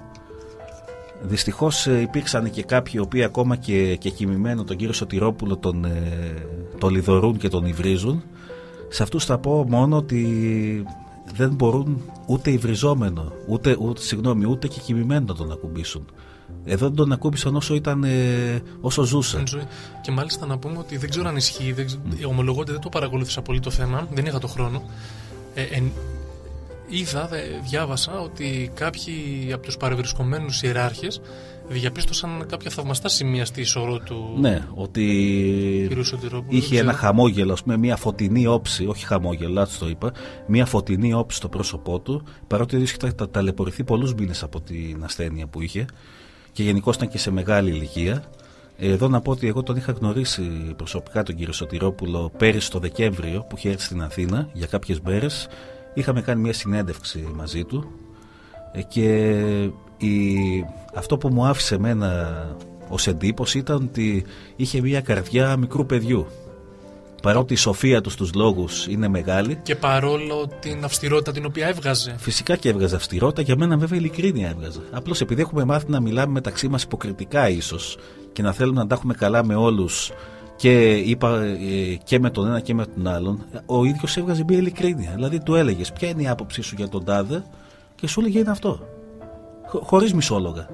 Δυστυχώς ε, υπήρξαν και κάποιοι οι οποίοι ακόμα και, και κοιμημένο τον κύριο Σωτηρόπουλο τον, τον λιδωρούν και τον υβρίζουν. Σε αυτούς θα πω μόνο ότι δεν μπορούν ούτε υβριζόμενο, ούτε, ούτε, συγγνώμη, ούτε και κοιμημένο να τον ακουμπήσουν. Εδώ δεν τον ακούμπησαν όσο, ήταν, ε, όσο ζούσε. Και μάλιστα να πούμε ότι δεν ξέρω αν ισχύει, δεν, mm. ομολογώ ότι δεν το παρακολούθησα πολύ το θέμα, δεν είχα το χρόνο. Ε, ε, είδα, διάβασα ότι κάποιοι από τους παρευρισκομένους ιεράρχες διαπίστωσαν κάποια θαυμαστά σημεία στη ισορρό του Ναι, ότι είχε ένα χαμόγελο, πούμε, μια φωτεινή όψη, όχι χαμόγελο, το είπα, μια φωτεινή όψη στο πρόσωπό του, παρότι είχε τα, ταλαιπωρηθεί πολλούς μήνες από την ασθένεια που είχε και γενικώς ήταν και σε μεγάλη ηλικία. Εδώ να πω ότι εγώ τον είχα γνωρίσει προσωπικά τον κύριο Σωτηρόπουλο πέρυσι το Δεκέμβριο που είχε έρθει στην Αθήνα για κάποιες μέρες. Είχαμε κάνει μια συνέντευξη μαζί του ε, και η, αυτό που μου άφησε εμένα ως εντύπωση ήταν ότι είχε μια καρδιά μικρού παιδιού. Παρότι η σοφία τους στους λόγους είναι μεγάλη. Και παρόλο την αυστηρότητα την οποία έβγαζε. Φυσικά και έβγαζε αυστηρότητα, για μένα βέβαια ειλικρίνεια έβγαζε. Απλώς επειδή έχουμε μάθει να μιλάμε μεταξύ μας υποκριτικά ίσως και να θέλουμε να τα έχουμε καλά με όλους και, είπα, ε, και με τον ένα και με τον άλλον, ο ίδιος έβγαζε μια ειλικρίνεια. Δηλαδή του έλεγες ποια είναι η άποψή σου για τον τάδε; και σου έλεγε είναι αυτό χωρίς μισόλογα.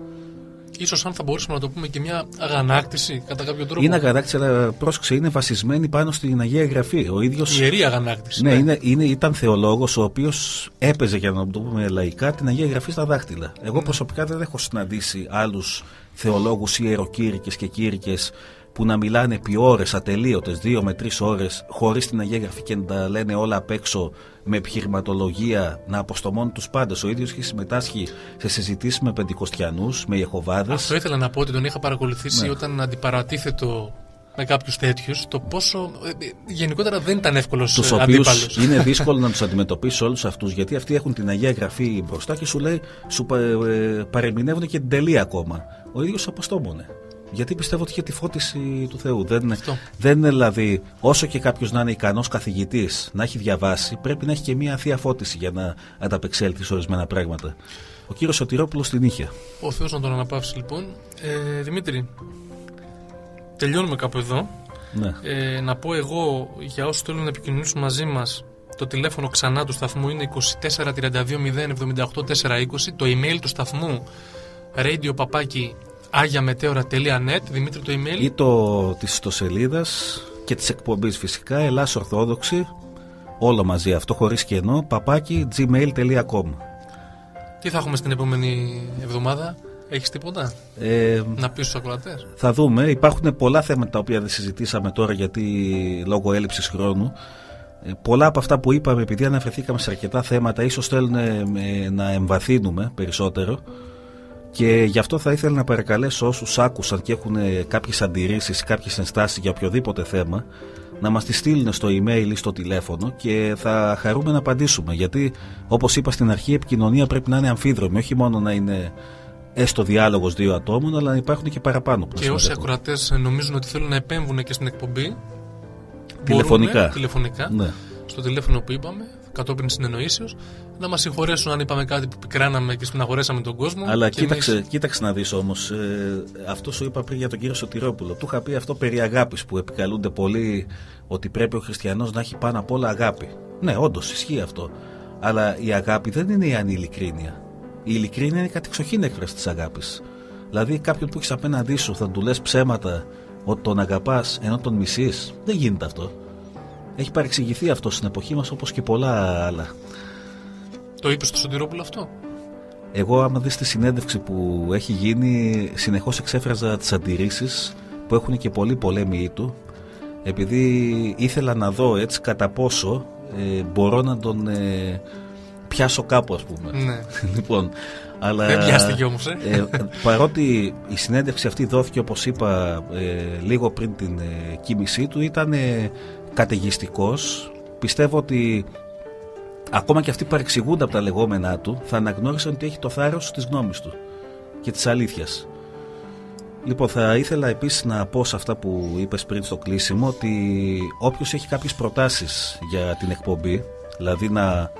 Ίσως αν θα μπορούσαμε να το πούμε και μια αγανάκτηση κατά κάποιο τρόπο. Είναι αγανάκτηση, αλλά πρόσεξε, είναι βασισμένη πάνω στην Αγία Γραφή. Ο ίδιος, Ιερή αγανάκτηση. Ναι, ναι. Είναι, είναι, ήταν θεολόγος ο οποίος έπαιζε, για να το πούμε λαϊκά, την Αγία Γραφή στα δάχτυλα. Εγώ ναι. προσωπικά δεν έχω συναντήσει άλλους θεολόγους ή ιεροκήρυκες και κήρυκες που να μιλάνε επί ώρες ατελείωτες, δύο με τρεις ώρες, χωρίς την Αγία Γραφή και να τα λένε όλα απ' έξω με επιχειρηματολογία, να αποστομώνουν τους πάντες. Ο ίδιος έχει συμμετάσχει σε συζητήσεις με πεντηκοστιανούς, με Ιεχωβάδες. Αυτό ήθελα να πω ότι τον είχα παρακολουθήσει ναι. όταν αντιπαρατίθετο με κάποιους τέτοιους, το πόσο. Ε, γενικότερα δεν ήταν εύκολος ε, αντίπαλος. Είναι δύσκολο να τους αντιμετωπίσει όλους αυτούς, γιατί αυτοί έχουν την Αγία Γραφή μπροστά και σου λέει, σου ε, παρεμηνεύουν και την τελεία ακόμα. Ο ίδιος αποστόμωνε. Γιατί πιστεύω ότι είχε τη φώτιση του Θεού. Δεν, δεν είναι δηλαδή, όσο και κάποιος να είναι ικανός καθηγητής, να έχει διαβάσει, πρέπει να έχει και μια θεία φώτιση για να ανταπεξέλθει σε ορισμένα πράγματα. Ο κύριος Σωτηρόπουλος την είχε. Ο Θεός να τον αναπαύσει λοιπόν. Ε, Δημήτρη, τελειώνουμε κάπου εδώ. Ναι. Ε, να πω εγώ για όσους θέλουν να επικοινωνήσουν μαζί μας, το τηλέφωνο ξανά του σταθμού είναι 24 32 0 78 420. Το email του σταθμού radio agiameteora.net, Δημήτρη το email. Ή το της ιστοσελίδας και της εκπομπής φυσικά, Ελλάς Ορθόδοξη, όλο μαζί αυτό χωρίς κενό, παπάκι gmail.com. Τι θα έχουμε στην επόμενη εβδομάδα, έχεις τίποτα; Ε, να πεις στους ακροατές; Θα δούμε, υπάρχουν πολλά θέματα τα οποία δεν συζητήσαμε τώρα γιατί λόγω έλλειψης χρόνου. Ε, πολλά από αυτά που είπαμε, επειδή αναφερθήκαμε σε αρκετά θέματα, ίσως θέλουν ε, να εμβαθύνουμε περισσότερο. Και γι' αυτό θα ήθελα να παρακαλέσω όσους άκουσαν και έχουν κάποιες αντιρρήσεις, κάποιες ενστάσεις για οποιοδήποτε θέμα, να μας τη στείλουν στο email ή στο τηλέφωνο και θα χαρούμε να απαντήσουμε. Γιατί, όπως είπα στην αρχή, η επικοινωνία πρέπει να είναι αμφίδρομη, όχι μόνο να είναι έστω διάλογος δύο ατόμων, αλλά να υπάρχουν και παραπάνω. Και όσοι ακροατές νομίζουν ότι θέλουν να επέμβουν και στην εκπομπή. Τηλεφωνικά. τηλεφωνικά ναι. Στο τηλέφωνο που είπαμε, κατόπιν συνεννοήσεως, να μας συγχωρέσουν αν είπαμε κάτι που πικράναμε και στεναχωρέσαμε τον κόσμο. Αλλά κοίταξε, εμείς... κοίταξε να δεις όμως. Ε, αυτό σου είπα πριν για τον κύριο Σωτηρόπουλο. Του είχα πει αυτό περί αγάπης που επικαλούνται πολύ ότι πρέπει ο χριστιανός να έχει πάνω απ' όλα αγάπη. Ναι, όντως ισχύει αυτό. Αλλά η αγάπη δεν είναι η ανηλικρίνεια. Η ειλικρίνεια είναι κατεξοχήν έκφραση της αγάπης. Δηλαδή, κάποιον που έχεις απέναντί σου θα του λες ψέματα ότι τον αγαπάς ενώ τον μισείς. Δεν γίνεται αυτό. Έχει παρεξηγηθεί αυτό στην εποχή μας όπως και πολλά άλλα. Το είπες στο Σωτηρόπουλο αυτό; Εγώ, άμα δεις τη συνέντευξη που έχει γίνει, συνεχώς εξέφραζα τις αντιρρήσεις που έχουν και πολλοί πολέμοι του, επειδή ήθελα να δω έτσι κατά πόσο ε, μπορώ να τον ε, πιάσω κάπου, ας πούμε. Ναι. λοιπόν, αλλά, Δεν πιάστηκε όμως, ε. ε, παρότι η συνέντευξη αυτή δόθηκε, όπως είπα, ε, λίγο πριν την ε, κοίμησή του, ήταν ε, καταιγιστικός. Πιστεύω ότι ακόμα και αυτοί που παρεξηγούνται από τα λεγόμενά του θα αναγνώρισαν ότι έχει το θάρρος της γνώμης του και της αλήθειας. Λοιπόν, θα ήθελα επίσης να πω σε αυτά που είπες πριν στο κλείσιμο ότι όποιος έχει κάποιες προτάσεις για την εκπομπή, δηλαδή να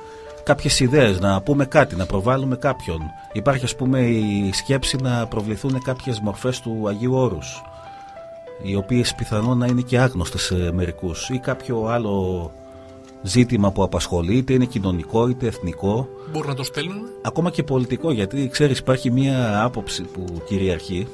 κάποιες ιδέες, να πούμε κάτι, να προβάλλουμε κάποιον. Υπάρχει ας πούμε η σκέψη να προβληθούν κάποιες μορφές του Αγίου Όρους, οι οποίες πιθανόν να είναι και άγνωστες σε μερικούς ή κάποιο άλλο ζήτημα που απασχολεί, είτε είναι κοινωνικό είτε εθνικό. Μπορούν να το στέλνουν; Ακόμα και πολιτικό, γιατί ξέρεις υπάρχει μια άποψη που κυριαρχεί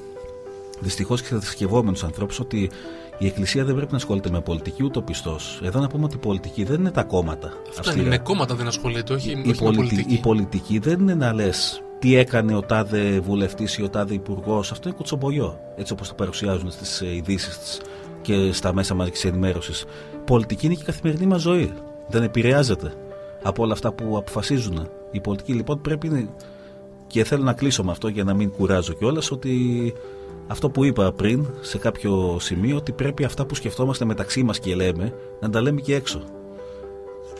δυστυχώς και σε θρησκευόμενους ανθρώπους ότι η Εκκλησία δεν πρέπει να ασχολείται με πολιτική ούτε ο πιστός. Εδώ να πούμε ότι η πολιτική δεν είναι τα κόμματα. Αυτό είναι με κόμματα δεν ασχολείται, όχι, η, όχι πολιτι- με πολιτική. η πολιτική δεν είναι να λες τι έκανε ο τάδε βουλευτής ή ο τάδε υπουργός. Αυτό είναι κουτσομπολιό. Έτσι όπως το παρουσιάζουν στις ειδήσεις και στα μέσα μαζικής ενημέρωσης. Πολιτική είναι και η καθημερινή μας ζωή. Δεν επηρεάζεται από όλα αυτά που αποφασίζουν. Η πολιτική λοιπόν πρέπει να. Και θέλω να κλείσω με αυτό για να μην κουράζω κιόλας ότι αυτό που είπα πριν σε κάποιο σημείο ότι πρέπει αυτά που σκεφτόμαστε μεταξύ μας και λέμε να τα λέμε και έξω.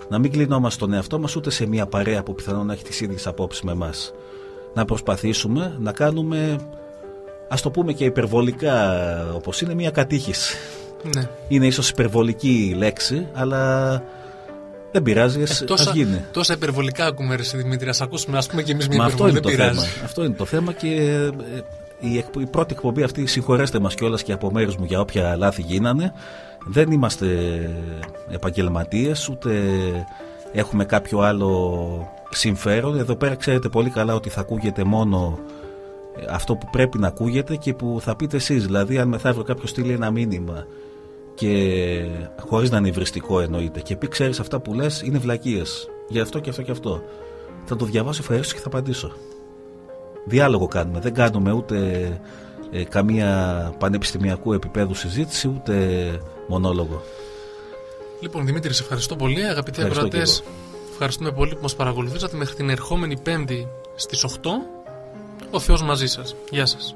Να μην κλεινόμαστε στον εαυτό μας ούτε σε μια παρέα που πιθανόν να έχει τις ίδιες απόψεις με εμάς. Να προσπαθήσουμε να κάνουμε ας το πούμε και υπερβολικά όπως είναι μια κατήχηση. Ναι. Είναι ίσως υπερβολική η λέξη αλλά δεν πειράζει, ας, Ε, τόσα, ας γίνει. τόσα υπερβολικά ακούμε ρε εσύ, Δημήτρη. Ας ακούσουμε, ας πούμε και εμείς μια Μα αυτό υπερβολή, είναι δεν το πειράζει. θέμα. Αυτό είναι το θέμα και ε, η, εκ- η πρώτη εκπομπή αυτή, συγχωρέστε μας κιόλας και από μέρους μου για όποια λάθη γίνανε. Δεν είμαστε επαγγελματίες, ούτε έχουμε κάποιο άλλο συμφέρον. Εδώ πέρα ξέρετε πολύ καλά ότι θα ακούγεται μόνο ε, αυτό που πρέπει να ακούγεται και που θα πείτε εσείς. Δηλαδή αν μεθαύριο κάποιος στείλει ένα μήνυμα και χωρίς να είναι υβριστικό εννοείται και πει ξέρεις αυτά που λες είναι βλακίες. Γι' αυτό και αυτό και αυτό. Θα το διαβάσω ευχαρίστω και θα απαντήσω. Διάλογο κάνουμε. Δεν κάνουμε ούτε ε, καμία πανεπιστημιακού επίπεδου συζήτηση, ούτε μονόλογο. Λοιπόν, Δημήτρη, σε ευχαριστώ πολύ. Αγαπητοί Ευχαριστώ ακροατές, και ευχαριστούμε πολύ που μας παρακολουθήσατε μέχρι την ερχόμενη Πέμπτη στις 8. Ο Θεός μαζί σας. Γεια σας.